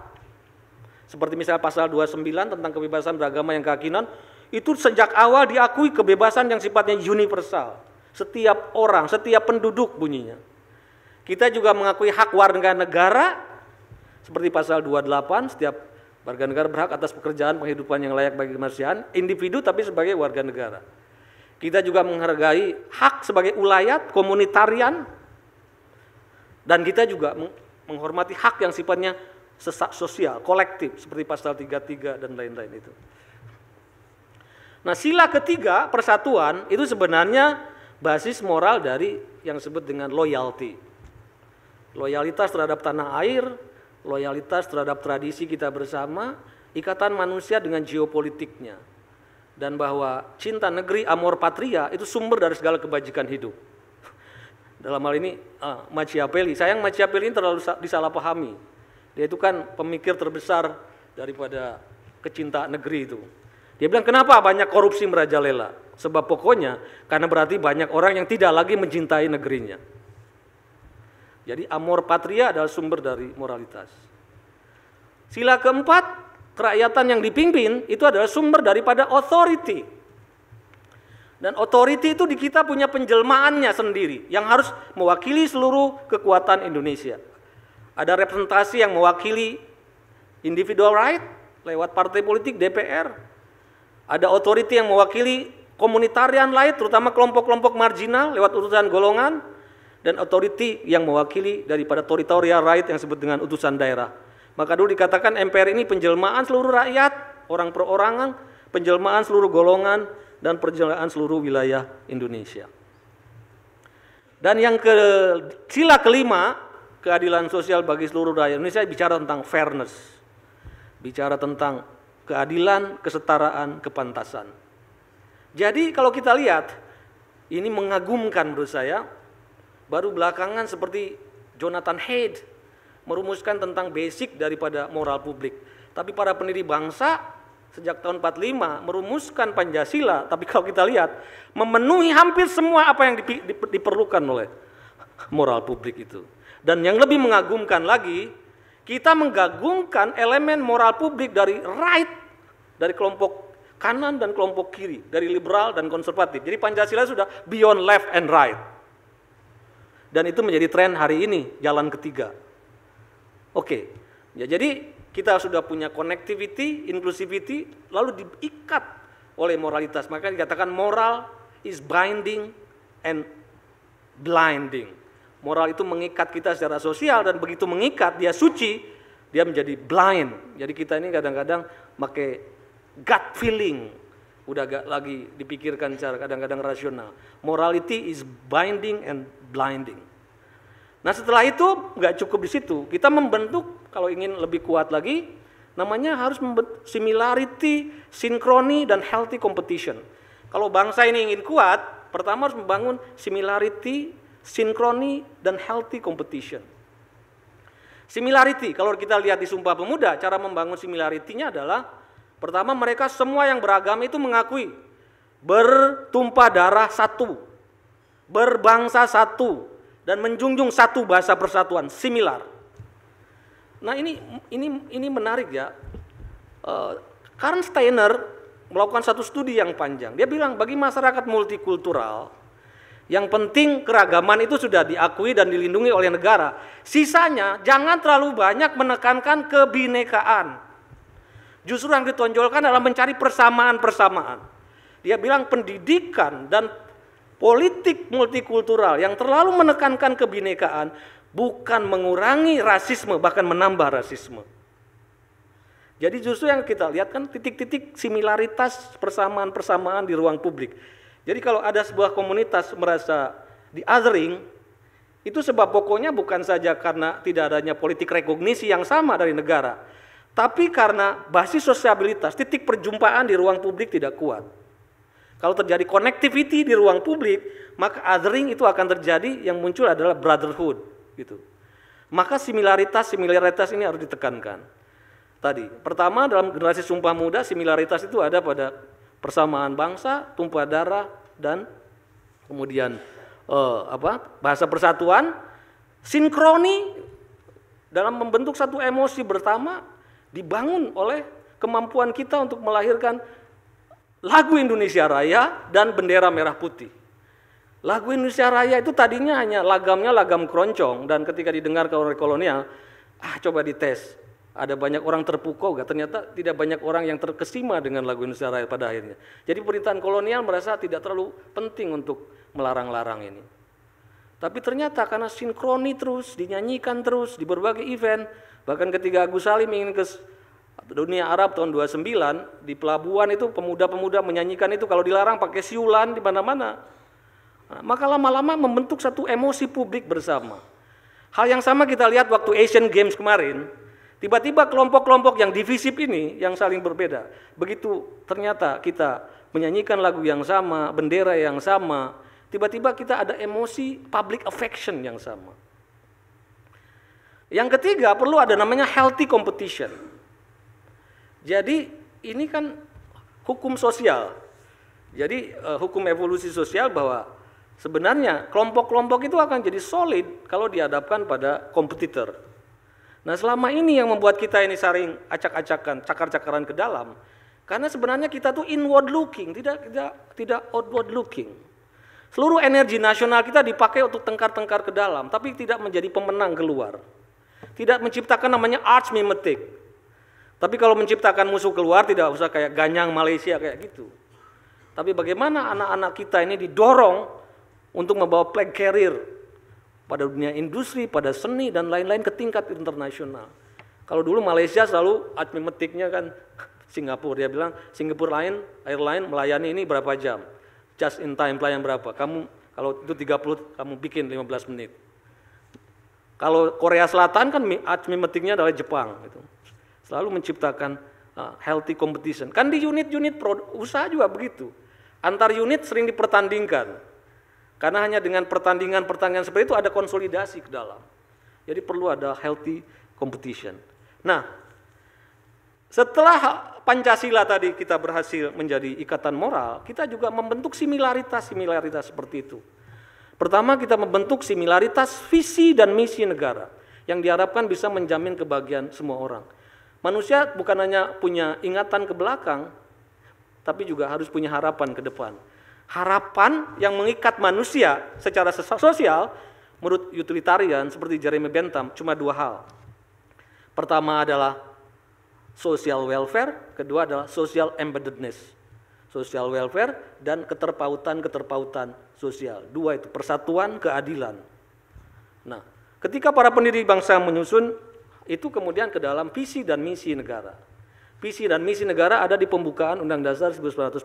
seperti misalnya pasal 29 tentang kebebasan beragama yang keyakinan, itu sejak awal diakui kebebasan yang sifatnya universal. Setiap orang, setiap penduduk bunyinya. Kita juga mengakui hak warga negara seperti pasal 28 setiap warga negara berhak atas pekerjaan penghidupan yang layak bagi kemanusiaan, individu tapi sebagai warga negara. Kita juga menghargai hak sebagai ulayat, komunitarian, dan kita juga menghormati hak yang sifatnya sesak sosial, kolektif, seperti pasal 33 dan lain-lain itu. Nah sila ketiga persatuan itu sebenarnya basis moral dari yang disebut dengan loyalty. Loyalitas terhadap tanah air, loyalitas terhadap tradisi kita bersama, ikatan manusia dengan geopolitiknya dan bahwa cinta negeri amor patria itu sumber dari segala kebajikan hidup. Dalam hal ini uh, Machiavelli, sayang Machiavelli ini terlalu disalahpahami. Dia itu kan pemikir terbesar daripada kecinta negeri itu. Dia bilang kenapa banyak korupsi merajalela? Sebab pokoknya karena berarti banyak orang yang tidak lagi mencintai negerinya. Jadi amor patria adalah sumber dari moralitas. Sila keempat, kerakyatan yang dipimpin itu adalah sumber daripada authority. Dan authority itu di kita punya penjelmaannya sendiri yang harus mewakili seluruh kekuatan Indonesia. Ada representasi yang mewakili individual right lewat partai politik DPR. Ada authority yang mewakili komunitarian right terutama kelompok-kelompok marginal lewat utusan golongan dan authority yang mewakili daripada territorial right yang disebut dengan utusan daerah. Maka dulu dikatakan MPR ini penjelmaan seluruh rakyat, orang perorangan, penjelmaan seluruh golongan, dan penjelmaan seluruh wilayah Indonesia. Dan yang ke sila kelima, keadilan sosial bagi seluruh rakyat Indonesia bicara tentang fairness. Bicara tentang keadilan, kesetaraan, kepantasan. Jadi kalau kita lihat, ini mengagumkan menurut saya, baru belakangan seperti Jonathan Haidt merumuskan tentang basic daripada moral publik. Tapi para pendiri bangsa sejak tahun 45 merumuskan Pancasila, tapi kalau kita lihat memenuhi hampir semua apa yang diperlukan oleh moral publik itu. Dan yang lebih mengagumkan lagi, kita menggabungkan elemen moral publik dari right, dari kelompok kanan dan kelompok kiri, dari liberal dan konservatif. Jadi Pancasila sudah beyond left and right. Dan itu menjadi tren hari ini, jalan ketiga. Oke, ya jadi kita sudah punya connectivity, inclusivity, lalu diikat oleh moralitas. Maka dikatakan moral is binding and blinding. Moral itu mengikat kita secara sosial dan begitu mengikat dia suci, dia menjadi blind. Jadi kita ini kadang-kadang pakai gut feeling, udah gak lagi dipikirkan secara kadang-kadang rasional. Morality is binding and blinding. Nah setelah itu nggak cukup di situ, kita membentuk kalau ingin lebih kuat lagi, namanya harus similarity, sinkroni, dan healthy competition. Kalau bangsa ini ingin kuat, pertama harus membangun similarity, sinkroni, dan healthy competition. Similarity, kalau kita lihat di Sumpah Pemuda, cara membangun similarity-nya adalah pertama mereka semua yang beragama itu mengakui bertumpah darah satu, berbangsa satu, dan menjunjung satu bahasa persatuan, similar. Nah ini ini ini menarik ya. Uh, Karl Steiner melakukan satu studi yang panjang. Dia bilang bagi masyarakat multikultural, yang penting keragaman itu sudah diakui dan dilindungi oleh negara. Sisanya jangan terlalu banyak menekankan kebinekaan. Justru yang ditonjolkan adalah mencari persamaan-persamaan. Dia bilang pendidikan dan politik multikultural yang terlalu menekankan kebinekaan bukan mengurangi rasisme bahkan menambah rasisme. Jadi justru yang kita lihat kan titik-titik similaritas persamaan-persamaan di ruang publik. Jadi kalau ada sebuah komunitas merasa di othering itu sebab pokoknya bukan saja karena tidak adanya politik rekognisi yang sama dari negara, tapi karena basis sosiabilitas, titik perjumpaan di ruang publik tidak kuat. Kalau terjadi connectivity di ruang publik, maka othering itu akan terjadi yang muncul adalah brotherhood gitu. Maka similaritas similaritas ini harus ditekankan. Tadi, pertama dalam generasi Sumpah Muda similaritas itu ada pada persamaan bangsa, tumpah darah dan kemudian eh, apa? bahasa persatuan, sinkroni dalam membentuk satu emosi bersama dibangun oleh kemampuan kita untuk melahirkan lagu Indonesia Raya dan bendera merah putih. Lagu Indonesia Raya itu tadinya hanya lagamnya lagam keroncong dan ketika didengar oleh kolonial, ah coba dites. Ada banyak orang terpukau, gak? ternyata tidak banyak orang yang terkesima dengan lagu Indonesia Raya pada akhirnya. Jadi pemerintahan kolonial merasa tidak terlalu penting untuk melarang-larang ini. Tapi ternyata karena sinkroni terus, dinyanyikan terus di berbagai event, bahkan ketika Agus Salim ingin ke dunia Arab tahun 29 di pelabuhan itu pemuda-pemuda menyanyikan itu kalau dilarang pakai siulan di mana-mana. Nah, maka lama-lama membentuk satu emosi publik bersama. Hal yang sama kita lihat waktu Asian Games kemarin, Tiba-tiba kelompok-kelompok yang divisif ini yang saling berbeda. Begitu ternyata kita menyanyikan lagu yang sama, bendera yang sama, tiba-tiba kita ada emosi public affection yang sama. Yang ketiga perlu ada namanya healthy competition. Jadi ini kan hukum sosial. Jadi uh, hukum evolusi sosial bahwa sebenarnya kelompok-kelompok itu akan jadi solid kalau dihadapkan pada kompetitor. Nah selama ini yang membuat kita ini saring acak-acakan, cakar-cakaran ke dalam, karena sebenarnya kita tuh inward looking, tidak tidak tidak outward looking. Seluruh energi nasional kita dipakai untuk tengkar-tengkar ke dalam, tapi tidak menjadi pemenang keluar. Tidak menciptakan namanya arch mimetic. Tapi kalau menciptakan musuh keluar tidak usah kayak ganyang Malaysia kayak gitu. Tapi bagaimana anak-anak kita ini didorong untuk membawa flag carrier pada dunia industri, pada seni dan lain-lain ke tingkat internasional. Kalau dulu Malaysia selalu admimetiknya kan *laughs* Singapura dia bilang Singapura Line airline melayani ini berapa jam? Just in time pelayan berapa? Kamu kalau itu 30 kamu bikin 15 menit. Kalau Korea Selatan kan admimetiknya adalah Jepang gitu. Selalu menciptakan uh, healthy competition. Kan di unit-unit usaha juga begitu Antar unit sering dipertandingkan. Karena hanya dengan pertandingan-pertandingan seperti itu ada konsolidasi ke dalam. Jadi perlu ada healthy competition. Nah, setelah Pancasila tadi kita berhasil menjadi ikatan moral, kita juga membentuk similaritas-similaritas seperti itu. Pertama kita membentuk similaritas visi dan misi negara yang diharapkan bisa menjamin kebahagiaan semua orang. Manusia bukan hanya punya ingatan ke belakang, tapi juga harus punya harapan ke depan. Harapan yang mengikat manusia secara sosial menurut utilitarian seperti Jeremy Bentham cuma dua hal. Pertama adalah social welfare, kedua adalah social embeddedness. Social welfare dan keterpautan-keterpautan sosial. Dua itu persatuan, keadilan. Nah, ketika para pendiri bangsa menyusun itu kemudian ke dalam visi dan misi negara. Visi dan misi negara ada di pembukaan Undang Dasar 1945.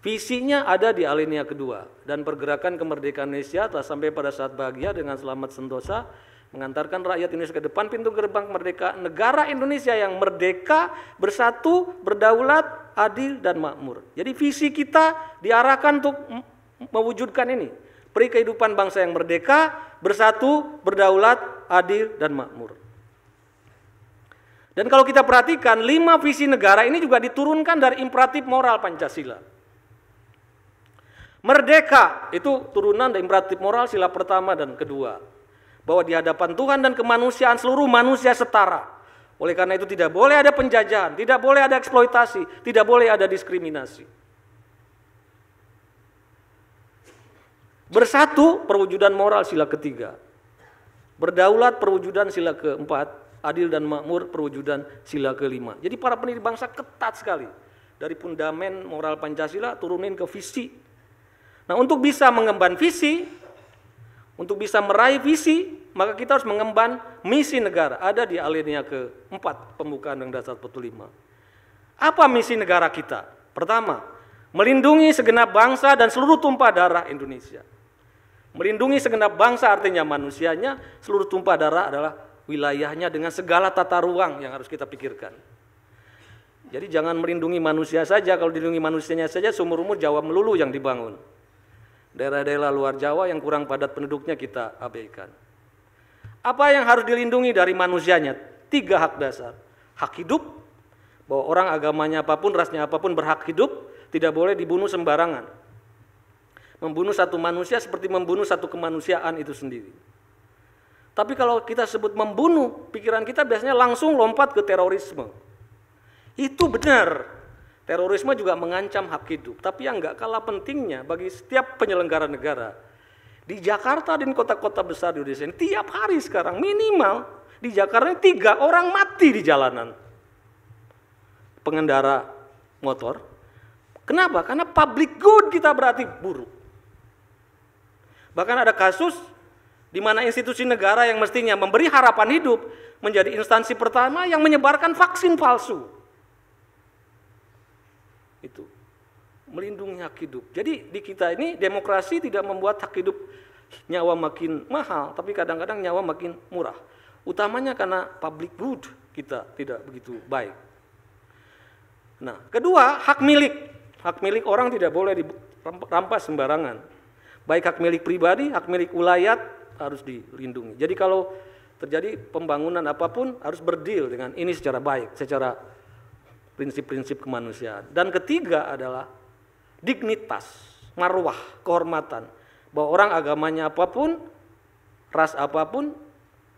Visinya ada di alinea kedua dan pergerakan kemerdekaan Indonesia telah sampai pada saat bahagia dengan selamat sentosa mengantarkan rakyat Indonesia ke depan pintu gerbang merdeka negara Indonesia yang merdeka, bersatu, berdaulat, adil dan makmur. Jadi visi kita diarahkan untuk mewujudkan ini. Peri kehidupan bangsa yang merdeka, bersatu, berdaulat, adil dan makmur. Dan kalau kita perhatikan, lima visi negara ini juga diturunkan dari imperatif moral Pancasila. Merdeka itu turunan dari imperatif moral sila pertama dan kedua. Bahwa di hadapan Tuhan dan kemanusiaan seluruh manusia setara. Oleh karena itu tidak boleh ada penjajahan, tidak boleh ada eksploitasi, tidak boleh ada diskriminasi. Bersatu perwujudan moral sila ketiga. Berdaulat perwujudan sila keempat adil dan makmur perwujudan sila kelima. Jadi para pendiri bangsa ketat sekali. Dari fundamen moral Pancasila turunin ke visi. Nah untuk bisa mengemban visi, untuk bisa meraih visi, maka kita harus mengemban misi negara. Ada di alinea keempat pembukaan Undang Dasar 45. Apa misi negara kita? Pertama, melindungi segenap bangsa dan seluruh tumpah darah Indonesia. Melindungi segenap bangsa artinya manusianya, seluruh tumpah darah adalah wilayahnya dengan segala tata ruang yang harus kita pikirkan. Jadi jangan melindungi manusia saja, kalau dilindungi manusianya saja seumur umur Jawa melulu yang dibangun. Daerah-daerah luar Jawa yang kurang padat penduduknya kita abaikan. Apa yang harus dilindungi dari manusianya? Tiga hak dasar. Hak hidup, bahwa orang agamanya apa pun, rasnya apa pun berhak hidup, tidak boleh dibunuh sembarangan. Membunuh satu manusia seperti membunuh satu kemanusiaan itu sendiri. Tapi kalau kita sebut membunuh, pikiran kita biasanya langsung lompat ke terorisme. Itu benar. Terorisme juga mengancam hak hidup. Tapi yang nggak kalah pentingnya bagi setiap penyelenggara negara. Di Jakarta dan kota-kota besar di Indonesia ini, tiap hari sekarang minimal di Jakarta ini tiga orang mati di jalanan. Pengendara motor. Kenapa? Karena public good kita berarti buruk. Bahkan ada kasus di mana institusi negara yang mestinya memberi harapan hidup menjadi instansi pertama yang menyebarkan vaksin palsu. Itu melindungi hak hidup. Jadi di kita ini demokrasi tidak membuat hak hidup nyawa makin mahal, tapi kadang-kadang nyawa makin murah. Utamanya karena public good kita tidak begitu baik. Nah, kedua, hak milik. Hak milik orang tidak boleh dirampas sembarangan. Baik hak milik pribadi, hak milik wilayah harus dilindungi. Jadi kalau terjadi pembangunan apa pun harus berdil dengan ini secara baik, secara prinsip-prinsip kemanusiaan. Dan ketiga adalah dignitas, marwah, kehormatan. Bahwa orang agamanya apa pun, ras apa pun,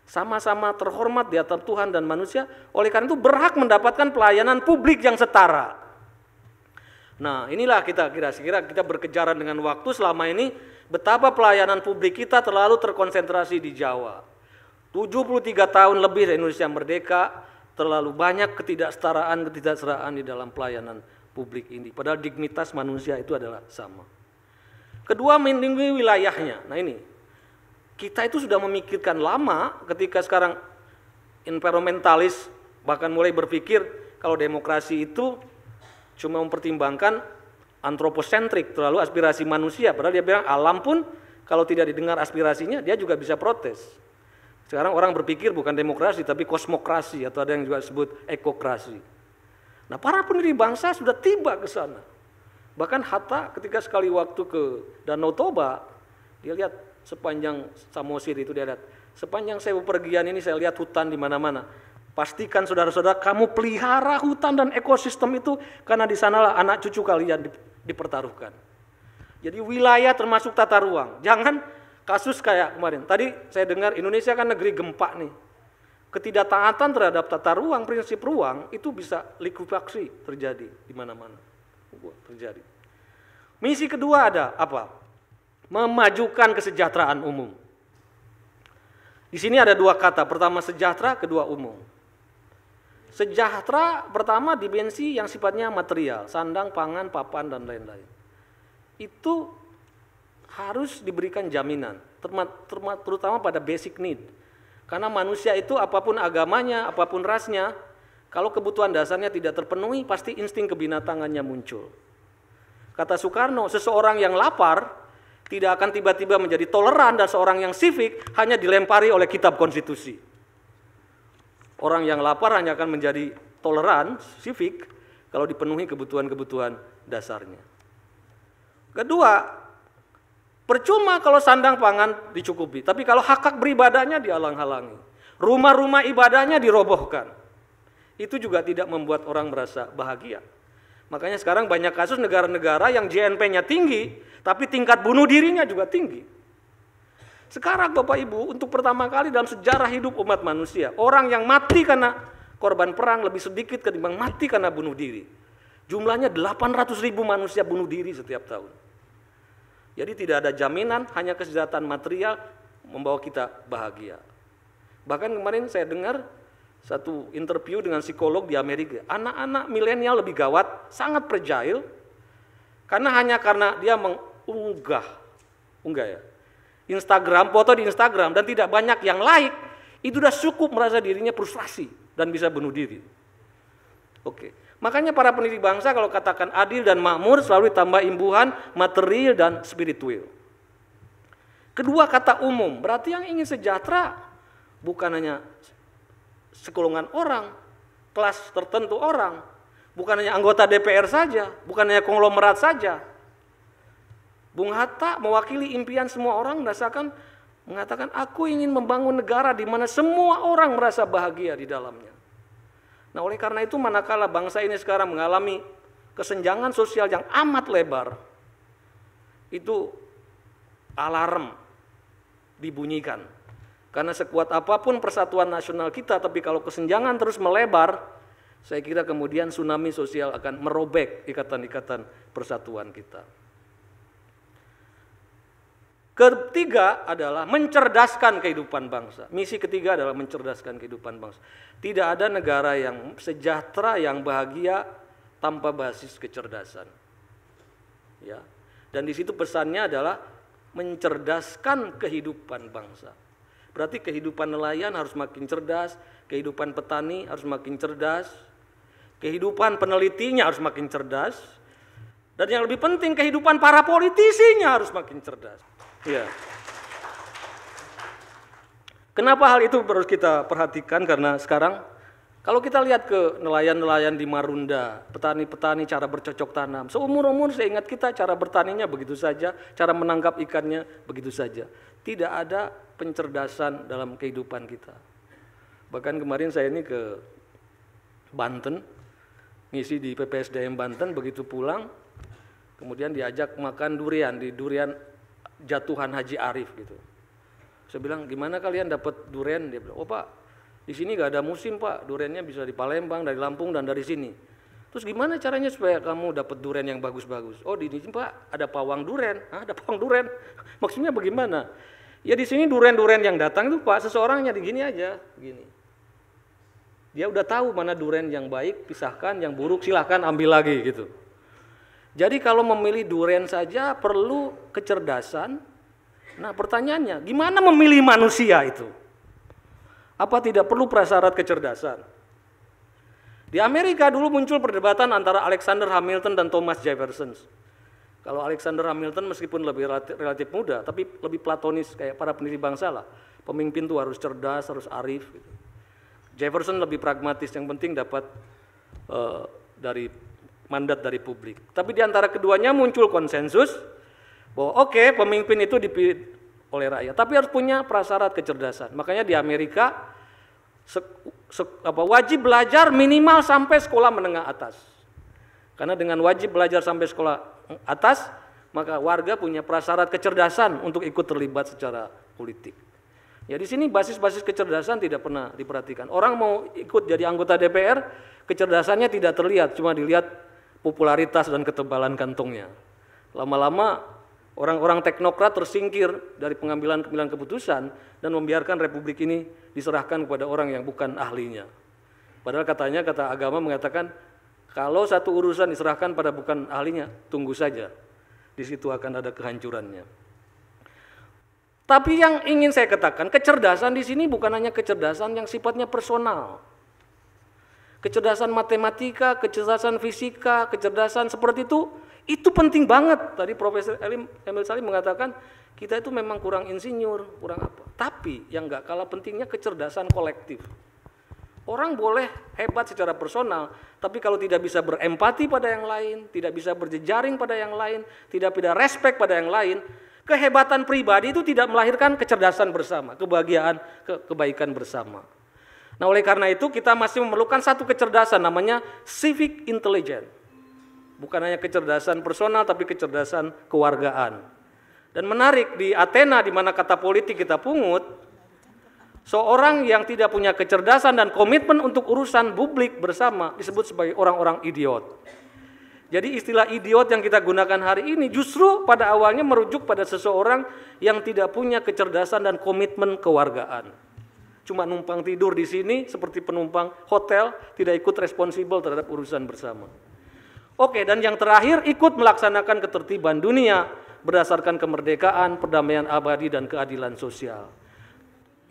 sama-sama terhormat di atas Tuhan dan manusia, oleh karena itu berhak mendapatkan pelayanan publik yang setara. Nah, inilah kita kira-kira kita berkejaran dengan waktu selama ini betapa pelayanan publik kita terlalu terkonsentrasi di Jawa. 73 tahun lebih Indonesia merdeka, terlalu banyak ketidaksetaraan, ketidakseraan di dalam pelayanan publik ini. Padahal dignitas manusia itu adalah sama. Kedua, melindungi wilayahnya. Nah ini, kita itu sudah memikirkan lama ketika sekarang environmentalis bahkan mulai berpikir kalau demokrasi itu cuma mempertimbangkan antroposentrik, terlalu aspirasi manusia. Padahal dia bilang alam pun kalau tidak didengar aspirasinya dia juga bisa protes. Sekarang orang berpikir bukan demokrasi tapi kosmokrasi atau ada yang juga disebut ekokrasi. Nah para pendiri bangsa sudah tiba ke sana. Bahkan Hatta ketika sekali waktu ke Danau Toba, dia lihat sepanjang Samosir itu dia lihat. Sepanjang saya bepergian ini saya lihat hutan di mana-mana. Pastikan saudara-saudara kamu pelihara hutan dan ekosistem itu karena di sanalah anak cucu kalian dipertaruhkan. Jadi wilayah termasuk tata ruang. Jangan kasus kayak kemarin. Tadi saya dengar Indonesia kan negeri gempa nih. Ketidaktaatan terhadap tata ruang, prinsip ruang itu bisa likuifaksi terjadi di mana-mana. Terjadi. Misi kedua ada apa? memajukan kesejahteraan umum. Di sini ada dua kata, pertama sejahtera, kedua umum. Sejahtera pertama dimensi yang sifatnya material, sandang, pangan, papan, dan lain-lain. Itu harus diberikan jaminan, terutama pada basic need. Karena manusia itu apa pun agamanya, apa pun rasnya, kalau kebutuhan dasarnya tidak terpenuhi, pasti insting kebinatangannya muncul. Kata Soekarno, seseorang yang lapar tidak akan tiba-tiba menjadi toleran dan seorang yang sifik hanya dilempari oleh kitab konstitusi. Orang yang lapar hanya akan menjadi toleran, sifik, kalau dipenuhi kebutuhan-kebutuhan dasarnya. Kedua, percuma kalau sandang pangan dicukupi, tapi kalau hak-hak beribadahnya dialang-halangi. Rumah-rumah ibadahnya dirobohkan. Itu juga tidak membuat orang merasa bahagia. Makanya sekarang banyak kasus negara-negara yang JNP-nya tinggi, tapi tingkat bunuh dirinya juga tinggi. Sekarang Bapak Ibu, untuk pertama kali dalam sejarah hidup umat manusia, orang yang mati karena korban perang lebih sedikit ketimbang mati karena bunuh diri. Jumlahnya 800 ribu manusia bunuh diri setiap tahun. Jadi tidak ada jaminan, hanya kesejahteraan material membawa kita bahagia. Bahkan kemarin saya dengar satu interview dengan psikolog di Amerika. Anak-anak milenial lebih gawat, sangat fragile, karena hanya karena dia mengunggah, unggah ya, Instagram, foto di Instagram dan tidak banyak yang like, itu sudah cukup merasa dirinya frustrasi dan bisa bunuh diri. Oke, makanya para pendiri bangsa kalau katakan adil dan makmur selalu ditambah imbuhan material dan spiritual. Kedua kata umum, berarti yang ingin sejahtera bukan hanya sekelongan orang, kelas tertentu orang, bukan hanya anggota DPR saja, bukan hanya konglomerat saja. Bung Hatta mewakili impian semua orang merasakan mengatakan aku ingin membangun negara di mana semua orang merasa bahagia di dalamnya. Nah, oleh karena itu manakala bangsa ini sekarang mengalami kesenjangan sosial yang amat lebar, itu alarm dibunyikan karena sekuat apa pun persatuan nasional kita, tapi kalau kesenjangan terus melebar, saya kira kemudian tsunami sosial akan merobek ikatan-ikatan persatuan kita. Ketiga adalah mencerdaskan kehidupan bangsa. Misi ketiga adalah mencerdaskan kehidupan bangsa. Tidak ada negara yang sejahtera, yang bahagia tanpa basis kecerdasan. Ya. Dan di situ pesannya adalah mencerdaskan kehidupan bangsa. Berarti kehidupan nelayan harus makin cerdas, kehidupan petani harus makin cerdas, kehidupan penelitinya harus makin cerdas, dan yang lebih penting kehidupan para politisinya harus makin cerdas. Ya. Kenapa hal itu harus kita perhatikan? Karena sekarang kalau kita lihat ke nelayan-nelayan di Marunda, petani-petani cara bercocok tanam, seumur-umur saya ingat kita cara bertaninya begitu saja, cara menangkap ikannya begitu saja. Tidak ada pencerdasan dalam kehidupan kita. Bahkan kemarin saya ini ke Banten, ngisi di PPSDM Banten, begitu pulang, kemudian diajak makan durian di durian jatuhan Haji Arif gitu. Saya bilang, gimana kalian dapat durian? Dia bilang, oh pak, di sini gak ada musim pak, duriannya bisa di Palembang, dari Lampung, dan dari sini. Terus gimana caranya supaya kamu dapat durian yang bagus-bagus? Oh di sini pak ada pawang durian, Hah, ada pawang durian. *laughs* Maksudnya bagaimana? Ya di sini durian-durian yang datang itu pak seseorangnya di gini aja, begini. Dia udah tahu mana durian yang baik, pisahkan, yang buruk silahkan ambil lagi gitu. Jadi kalau memilih durian saja perlu kecerdasan, Nah pertanyaannya, gimana memilih manusia itu? Apa tidak perlu prasyarat kecerdasan? Di Amerika dulu muncul perdebatan antara Alexander Hamilton dan Thomas Jefferson. Kalau Alexander Hamilton meskipun lebih relatif, muda, tapi lebih platonis kayak para pendiri bangsa lah. Pemimpin itu harus cerdas, harus arif. Gitu. Jefferson lebih pragmatis, yang penting dapat uh, dari mandat dari publik. Tapi di antara keduanya muncul konsensus bahwa oke okay, pemimpin itu dipilih oleh rakyat, tapi harus punya prasyarat kecerdasan. Makanya di Amerika se, se, apa, wajib belajar minimal sampai sekolah menengah atas. Karena dengan wajib belajar sampai sekolah atas, maka warga punya prasyarat kecerdasan untuk ikut terlibat secara politik. Ya di sini basis-basis kecerdasan tidak pernah diperhatikan. Orang mau ikut jadi anggota DPR, kecerdasannya tidak terlihat, cuma dilihat popularitas dan ketebalan kantongnya. Lama-lama Orang-orang teknokrat tersingkir dari pengambilan-pengambilan keputusan dan membiarkan republik ini diserahkan kepada orang yang bukan ahlinya. Padahal katanya kata agama mengatakan kalau satu urusan diserahkan pada bukan ahlinya, tunggu saja. Di situ akan ada kehancurannya. Tapi yang ingin saya katakan, kecerdasan di sini bukan hanya kecerdasan yang sifatnya personal. Kecerdasan matematika, kecerdasan fisika, kecerdasan seperti itu itu penting banget. Tadi Profesor Emil Salim mengatakan kita itu memang kurang insinyur, kurang apa. Tapi yang nggak kalah pentingnya kecerdasan kolektif. Orang boleh hebat secara personal, tapi kalau tidak bisa berempati pada yang lain, tidak bisa berjejaring pada yang lain, tidak bisa respect pada yang lain, kehebatan pribadi itu tidak melahirkan kecerdasan bersama, kebahagiaan, ke kebaikan bersama. Nah, oleh karena itu kita masih memerlukan satu kecerdasan namanya civic intelligence Bukan hanya kecerdasan personal tapi kecerdasan kewargaan. Dan menarik di Athena di mana kata politik kita pungut, seorang yang tidak punya kecerdasan dan komitmen untuk urusan publik bersama disebut sebagai orang-orang idiot. Jadi istilah idiot yang kita gunakan hari ini justru pada awalnya merujuk pada seseorang yang tidak punya kecerdasan dan komitmen kewargaan. Cuma numpang tidur di sini seperti penumpang hotel, tidak ikut responsibel terhadap urusan bersama. Oke, dan yang terakhir ikut melaksanakan ketertiban dunia berdasarkan kemerdekaan, perdamaian abadi, dan keadilan sosial.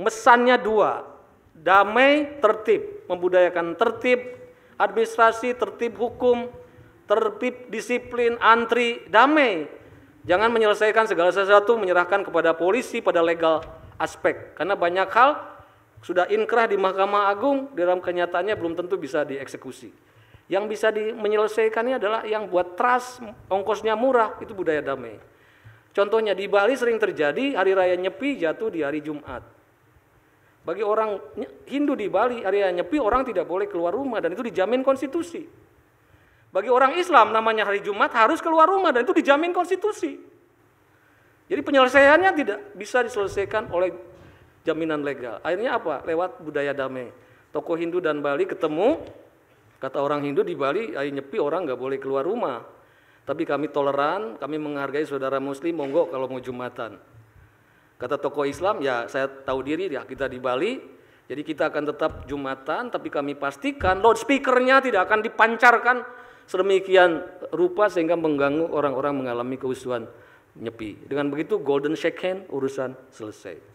Mesannya dua, damai, tertib, membudayakan tertib, administrasi, tertib hukum, tertib disiplin, antri, damai. Jangan menyelesaikan segala sesuatu menyerahkan kepada polisi pada legal aspek. Karena banyak hal sudah inkrah di Mahkamah Agung, dalam kenyataannya belum tentu bisa dieksekusi. Yang bisa di, menyelesaikannya adalah yang buat trust, ongkosnya murah, itu budaya damai. Contohnya di Bali sering terjadi hari raya Nyepi jatuh di hari Jumat. Bagi orang Hindu di Bali, hari raya Nyepi orang tidak boleh keluar rumah dan itu dijamin konstitusi. Bagi orang Islam namanya hari Jumat harus keluar rumah dan itu dijamin konstitusi. Jadi penyelesaiannya tidak bisa diselesaikan oleh jaminan legal. Akhirnya apa? Lewat budaya damai. Tokoh Hindu dan Bali ketemu, Kata orang Hindu di Bali, hari nyepi orang nggak boleh keluar rumah. Tapi kami toleran, kami menghargai saudara muslim, monggo kalau mau Jumatan. Kata tokoh Islam, ya saya tahu diri ya kita di Bali, jadi kita akan tetap Jumatan, tapi kami pastikan loudspeakernya tidak akan dipancarkan sedemikian rupa sehingga mengganggu orang-orang mengalami keusuhan nyepi. Dengan begitu golden shake hand urusan selesai.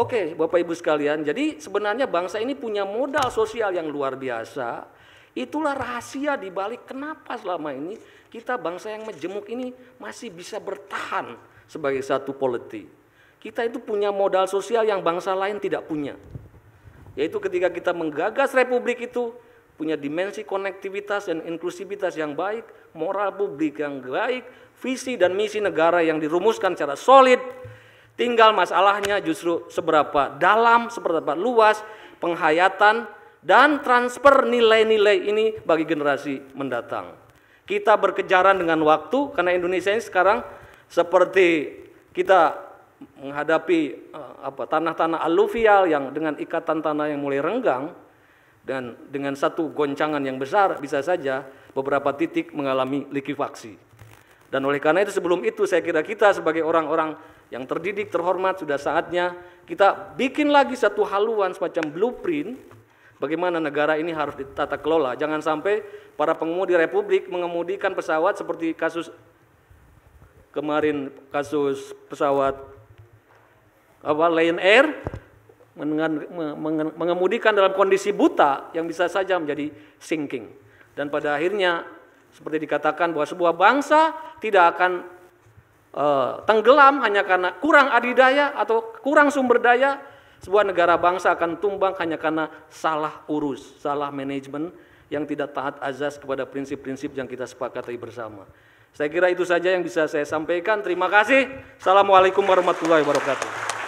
Oke, Bapak Ibu sekalian, jadi sebenarnya bangsa ini punya modal sosial yang luar biasa. Itulah rahasia di balik kenapa selama ini kita bangsa yang majemuk ini masih bisa bertahan sebagai satu politi. kita itu punya modal sosial yang bangsa lain tidak punya. Yaitu ketika kita menggagas republik itu punya dimensi konektivitas dan inklusivitas yang baik, moral publik yang baik, visi dan misi negara yang dirumuskan secara solid. Tinggal masalahnya justru seberapa dalam, seberapa luas penghayatan dan transfer nilai-nilai ini bagi generasi mendatang. Kita berkejaran dengan waktu karena Indonesia ini sekarang seperti kita menghadapi uh, apa tanah-tanah aluvial yang dengan ikatan tanah yang mulai renggang dan dengan satu goncangan yang besar bisa saja beberapa titik mengalami likuifaksi. Dan oleh karena itu sebelum itu saya kira kita sebagai orang-orang yang terdidik, terhormat sudah saatnya kita bikin lagi satu haluan semacam blueprint bagaimana negara ini harus ditata kelola. Jangan sampai para pengemudi republik mengemudikan pesawat seperti kasus kemarin kasus pesawat apa Lion Air mengemudikan dalam kondisi buta yang bisa saja menjadi sinking. Dan pada akhirnya seperti dikatakan bahwa sebuah bangsa tidak akan uh, tenggelam hanya karena kurang adidaya atau kurang sumber daya. Sebuah negara bangsa akan tumbang hanya karena salah urus, salah manajemen yang tidak taat azas kepada prinsip-prinsip yang kita sepakati bersama. Saya kira itu saja yang bisa saya sampaikan. Terima kasih. Assalamualaikum warahmatullahi wabarakatuh.